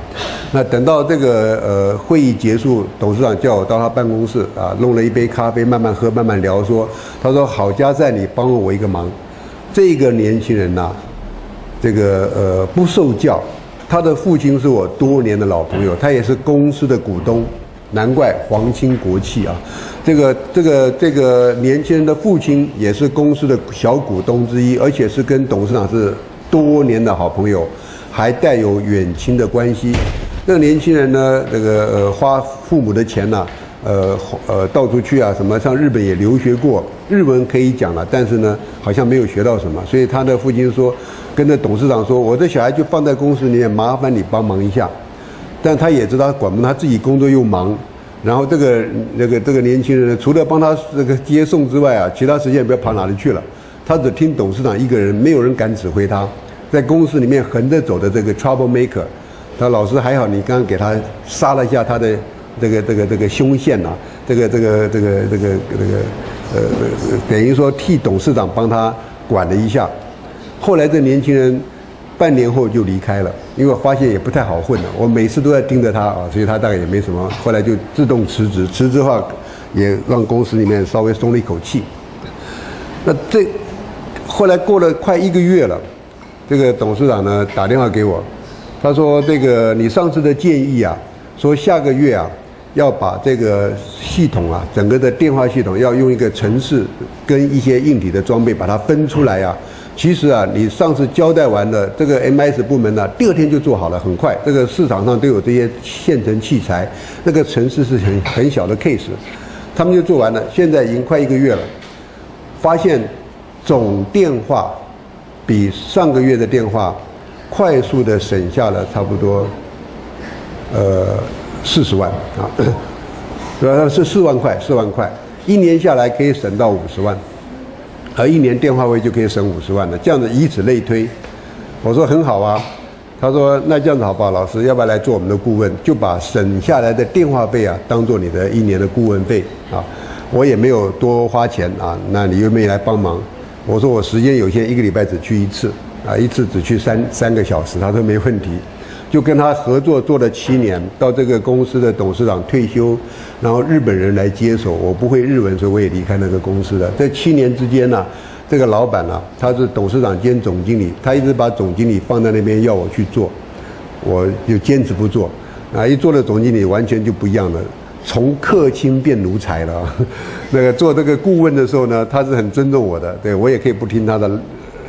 那等到这个呃会议结束，董事长叫我到他办公室啊，弄了一杯咖啡，慢慢喝，慢慢聊，说，他说好家在你帮了我一个忙。这个年轻人呐，这个呃不受教，他的父亲是我多年的老朋友，他也是公司的股东。难怪皇亲国戚啊，这个这个这个年轻人的父亲也是公司的小股东之一，而且是跟董事长是多年的好朋友，还带有远亲的关系。那年轻人呢，这个呃花父母的钱呢，呃呃到处去啊，什么上日本也留学过，日文可以讲了，但是呢好像没有学到什么，所以他的父亲说，跟着董事长说，我的小孩就放在公司里面，麻烦你帮忙一下。但他也知道管不他自己工作又忙，然后这个那个这个年轻人除了帮他这个接送之外啊，其他时间也不知道跑哪里去了。他只听董事长一个人，没有人敢指挥他，在公司里面横着走的这个 trouble maker。他老师还好，你刚刚给他杀了一下他的这个这个这个胸线呐，这个这个这个这个这个呃等于说替董事长帮他管了一下。后来这年轻人。半年后就离开了，因为发现也不太好混了。我每次都在盯着他啊，所以他大概也没什么。后来就自动辞职，辞职的话也让公司里面稍微松了一口气。那这后来过了快一个月了，这个董事长呢打电话给我，他说：“这个你上次的建议啊，说下个月啊要把这个系统啊，整个的电话系统要用一个城市跟一些硬体的装备把它分出来啊。”其实啊，你上次交代完的这个 MS 部门呢，第二天就做好了，很快。这个市场上都有这些现成器材，那个城市是很很小的 case，他们就做完了。现在已经快一个月了，发现总电话比上个月的电话快速的省下了差不多呃四十万啊，*coughs* 主要是四万块，四万块，一年下来可以省到五十万。而一年电话费就可以省五十万了，这样子以此类推，我说很好啊。他说那这样子好不好？老师要不要来做我们的顾问？就把省下来的电话费啊，当做你的一年的顾问费啊。我也没有多花钱啊，那你愿不愿意来帮忙？我说我时间有限，一个礼拜只去一次啊，一次只去三三个小时。他说没问题。就跟他合作做了七年，到这个公司的董事长退休，然后日本人来接手，我不会日文，所以我也离开那个公司了。这七年之间呢，这个老板呢，他是董事长兼总经理，他一直把总经理放在那边要我去做，我就坚持不做。啊，一做了总经理，完全就不一样了，从客卿变奴才了。*laughs* 那个做这个顾问的时候呢，他是很尊重我的，对我也可以不听他的。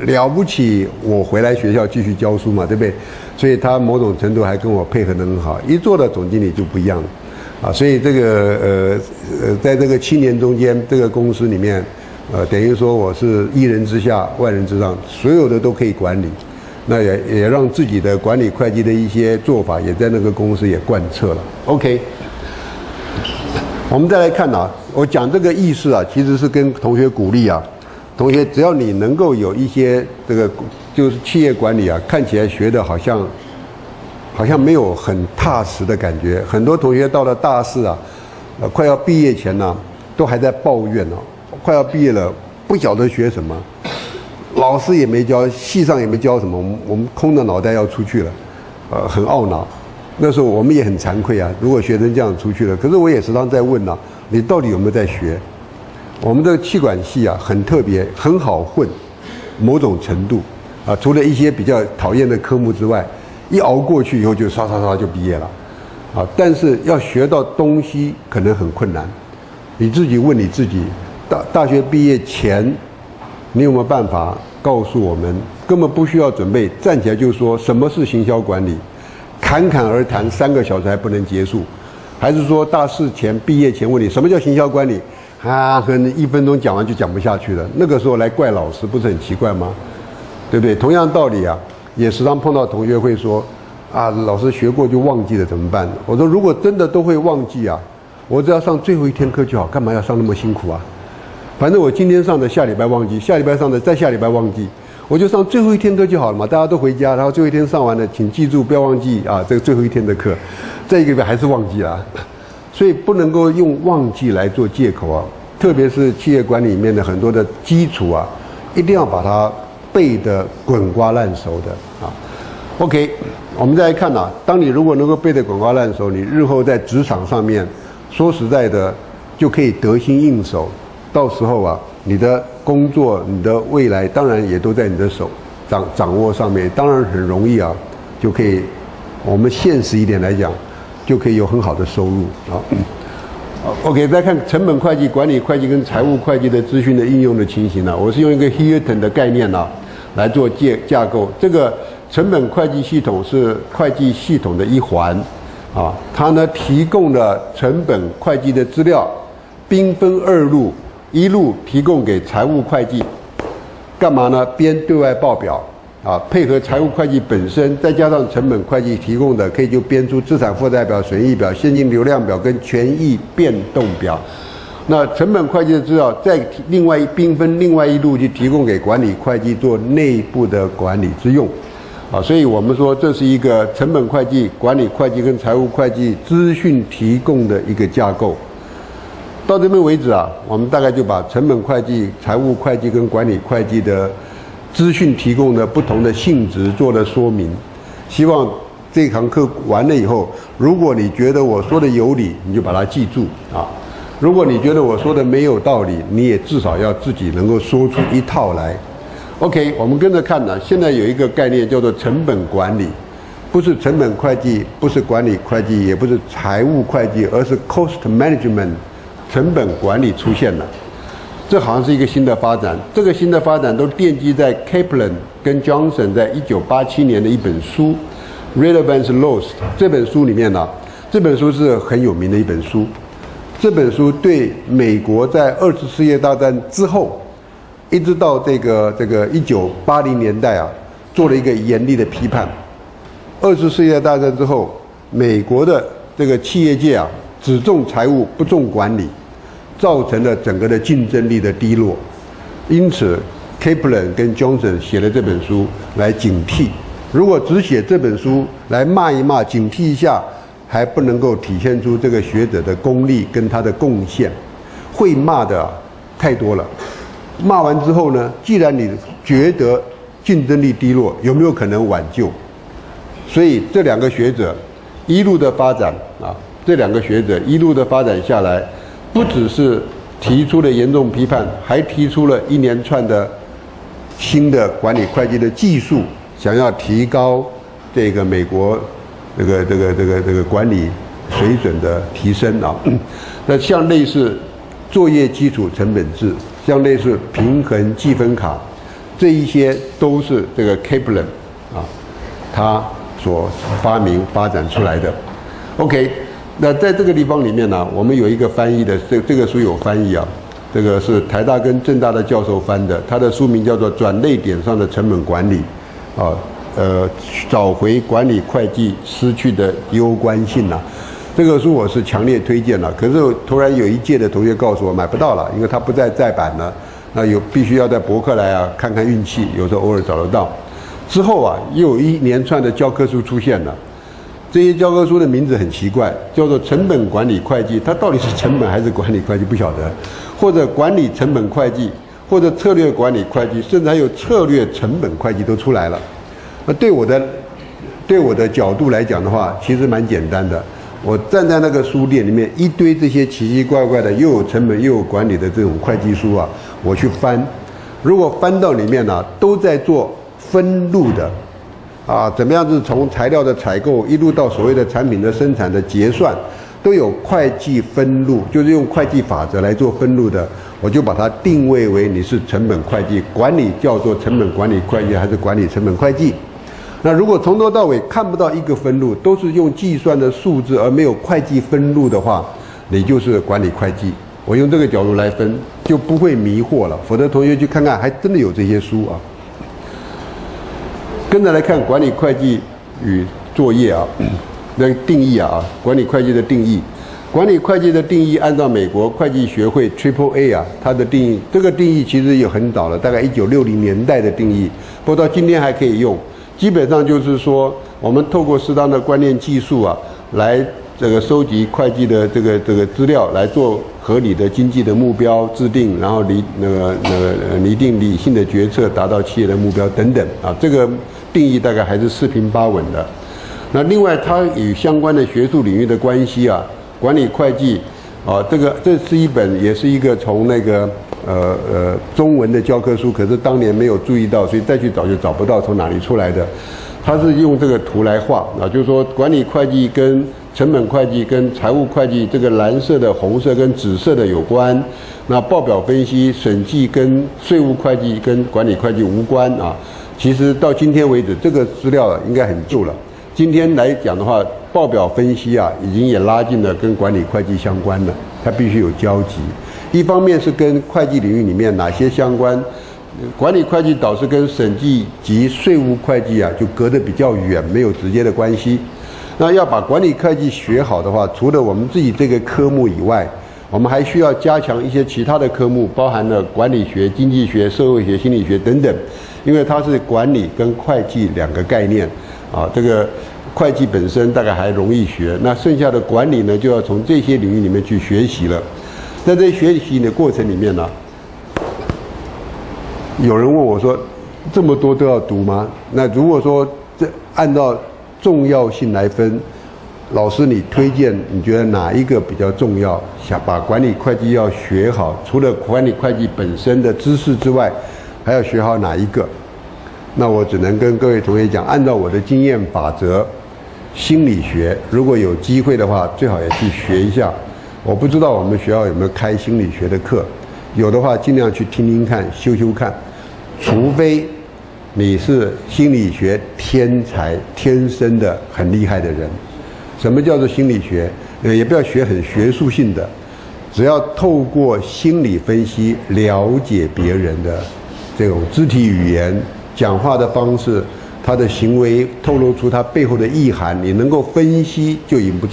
了不起，我回来学校继续教书嘛，对不对？所以他某种程度还跟我配合得很好。一做到总经理就不一样了，啊，所以这个呃呃，在这个七年中间，这个公司里面，呃，等于说我是一人之下，万人之上，所有的都可以管理，那也也让自己的管理会计的一些做法也在那个公司也贯彻了。OK，我们再来看啊，我讲这个意思啊，其实是跟同学鼓励啊。同学，只要你能够有一些这个，就是企业管理啊，看起来学的好像，好像没有很踏实的感觉。很多同学到了大四啊，呃，快要毕业前呢，都还在抱怨呢。快要毕业了，不晓得学什么，老师也没教，系上也没教什么，我们我们空着脑袋要出去了，呃，很懊恼。那时候我们也很惭愧啊，如果学生这样出去了，可是我也时常在问呢，你到底有没有在学？我们这个气管系啊，很特别，很好混，某种程度啊，除了一些比较讨厌的科目之外，一熬过去以后就刷刷刷就毕业了，啊，但是要学到东西可能很困难。你自己问你自己，大大学毕业前，你有没有办法告诉我们？根本不需要准备，站起来就说什么是行销管理，侃侃而谈三个小时还不能结束，还是说大四前毕业前问你什么叫行销管理？啊，可能一分钟讲完就讲不下去了。那个时候来怪老师，不是很奇怪吗？对不对？同样道理啊，也时常碰到同学会说：“啊，老师学过就忘记了，怎么办？”我说：“如果真的都会忘记啊，我只要上最后一天课就好，干嘛要上那么辛苦啊？反正我今天上的，下礼拜忘记，下礼拜上的，再下礼拜忘记，我就上最后一天课就好了嘛。大家都回家，然后最后一天上完了，请记住不要忘记啊，这个最后一天的课，再一个月还是忘记了。”所以不能够用忘记来做借口啊，特别是企业管理里面的很多的基础啊，一定要把它背得滚瓜烂熟的啊。OK，我们再来看呐，当你如果能够背得滚瓜烂熟，你日后在职场上面，说实在的，就可以得心应手。到时候啊，你的工作、你的未来，当然也都在你的手掌掌握上面，当然很容易啊，就可以。我们现实一点来讲。就可以有很好的收入啊。OK，再看成本会计、管理会计跟财务会计的资讯的应用的情形呢？我是用一个 Hilton 的概念呢来做架架构。这个成本会计系统是会计系统的一环啊，它呢提供了成本会计的资料，兵分二路，一路提供给财务会计，干嘛呢？编对外报表。啊，配合财务会计本身，再加上成本会计提供的，可以就编出资产负债表、损益表、现金流量表跟权益变动表。那成本会计的资料，再另外一兵分另外一路去提供给管理会计做内部的管理之用。啊，所以我们说这是一个成本会计、管理会计跟财务会计资讯提供的一个架构。到这边为止啊，我们大概就把成本会计、财务会计跟管理会计的。资讯提供的不同的性质做了说明，希望这堂课完了以后，如果你觉得我说的有理，你就把它记住啊；如果你觉得我说的没有道理，你也至少要自己能够说出一套来。OK，我们跟着看呢。现在有一个概念叫做成本管理，不是成本会计，不是管理会计，也不是财务会计，而是 cost management，成本管理出现了。这好像是一个新的发展，这个新的发展都奠基在 Kaplan 跟 Johnson 在一九八七年的一本书《Relevance Lost》这本书里面呢，这本书是很有名的一本书。这本书对美国在二次世界大战之后，一直到这个这个一九八零年代啊，做了一个严厉的批判。二次世界大战之后，美国的这个企业界啊，只重财务，不重管理。造成了整个的竞争力的低落，因此，Kaplan 跟 Johnson 写了这本书来警惕。如果只写这本书来骂一骂、警惕一下，还不能够体现出这个学者的功力跟他的贡献。会骂的太多了，骂完之后呢，既然你觉得竞争力低落，有没有可能挽救？所以这两个学者一路的发展啊，这两个学者一路的发展下来，不只是提出了严重批判，还提出了一连串的新的管理会计的技术，想要提高这个美国这个这个这个这个管理水准的提升啊。*clears throat* 那像类似作业基础成本制，像类似平衡计分卡，这一些都是这个 Kaplan 啊，他所发明发展出来的。OK，那在这个地方里面呢，我们有一个翻译的，这这个书有翻译啊，这个是台大跟政大的教授翻的，他的书名叫做《转类点上的成本管理》，啊，呃，找回管理会计失去的攸关性呐。这个书我是强烈推荐了，可是突然有一届的同学告诉我买不到了，因为他不再再版了。那有必须要在博客来啊看看运气，有时候偶尔找得到。之后啊，又有一连串的教科书出现了，这些教科书的名字很奇怪，叫做成本管理会计，它到底是成本还是管理会计不晓得，或者管理成本会计，或者策略管理会计，甚至还有策略成本会计都出来了。那对我的对我的角度来讲的话，其实蛮简单的。我站在那个书店里面，一堆这些奇奇怪怪的，又有成本又有管理的这种会计书啊，我去翻。如果翻到里面呢，都在做分录的，啊，怎么样子从材料的采购一路到所谓的产品的生产的结算，都有会计分录，就是用会计法则来做分录的，我就把它定位为你是成本会计管理，叫做成本管理会计还是管理成本会计？那如果从头到尾看不到一个分录，都是用计算的数字而没有会计分录的话，你就是管理会计。我用这个角度来分，就不会迷惑了。否则同学去看看，还真的有这些书啊。跟着来看管理会计与作业啊，*coughs* 那定义啊，管理会计的定义，管理会计的定义按照美国会计学会 Triple A 啊，它的定义，这个定义其实也很早了，大概一九六零年代的定义，不过到今天还可以用。基本上就是说，我们透过适当的观念技术啊，来这个收集会计的这个这个资料，来做合理的经济的目标制定，然后理那个那个拟定理性的决策，达到企业的目标等等啊。这个定义大概还是四平八稳的。那另外，它与相关的学术领域的关系啊，管理会计啊，这个这是一本，也是一个从那个。呃呃，中文的教科书，可是当年没有注意到，所以再去找就找不到从哪里出来的。它是用这个图来画啊，就是说管理会计跟成本会计跟财务会计这个蓝色的、红色跟紫色的有关。那报表分析、审计跟税务会计跟管理会计无关啊。其实到今天为止，这个资料应该很旧了。今天来讲的话，报表分析啊，已经也拉近了跟管理会计相关的，它必须有交集。一方面是跟会计领域里面哪些相关，管理会计导致跟审计及税务会计啊就隔得比较远，没有直接的关系。那要把管理会计学好的话，除了我们自己这个科目以外，我们还需要加强一些其他的科目，包含了管理学、经济学、社会学、心理学等等，因为它是管理跟会计两个概念啊。这个会计本身大概还容易学，那剩下的管理呢，就要从这些领域里面去学习了。在这学习的过程里面呢，有人问我说：“这么多都要读吗？”那如果说这按照重要性来分，老师你推荐你觉得哪一个比较重要？想把管理会计要学好，除了管理会计本身的知识之外，还要学好哪一个？那我只能跟各位同学讲，按照我的经验法则，心理学如果有机会的话，最好也去学一下。我不知道我们学校有没有开心理学的课，有的话尽量去听听看、修修看。除非你是心理学天才、天生的很厉害的人。什么叫做心理学？呃，也不要学很学术性的，只要透过心理分析了解别人的这种肢体语言、讲话的方式、他的行为，透露出他背后的意涵，你能够分析就已经不。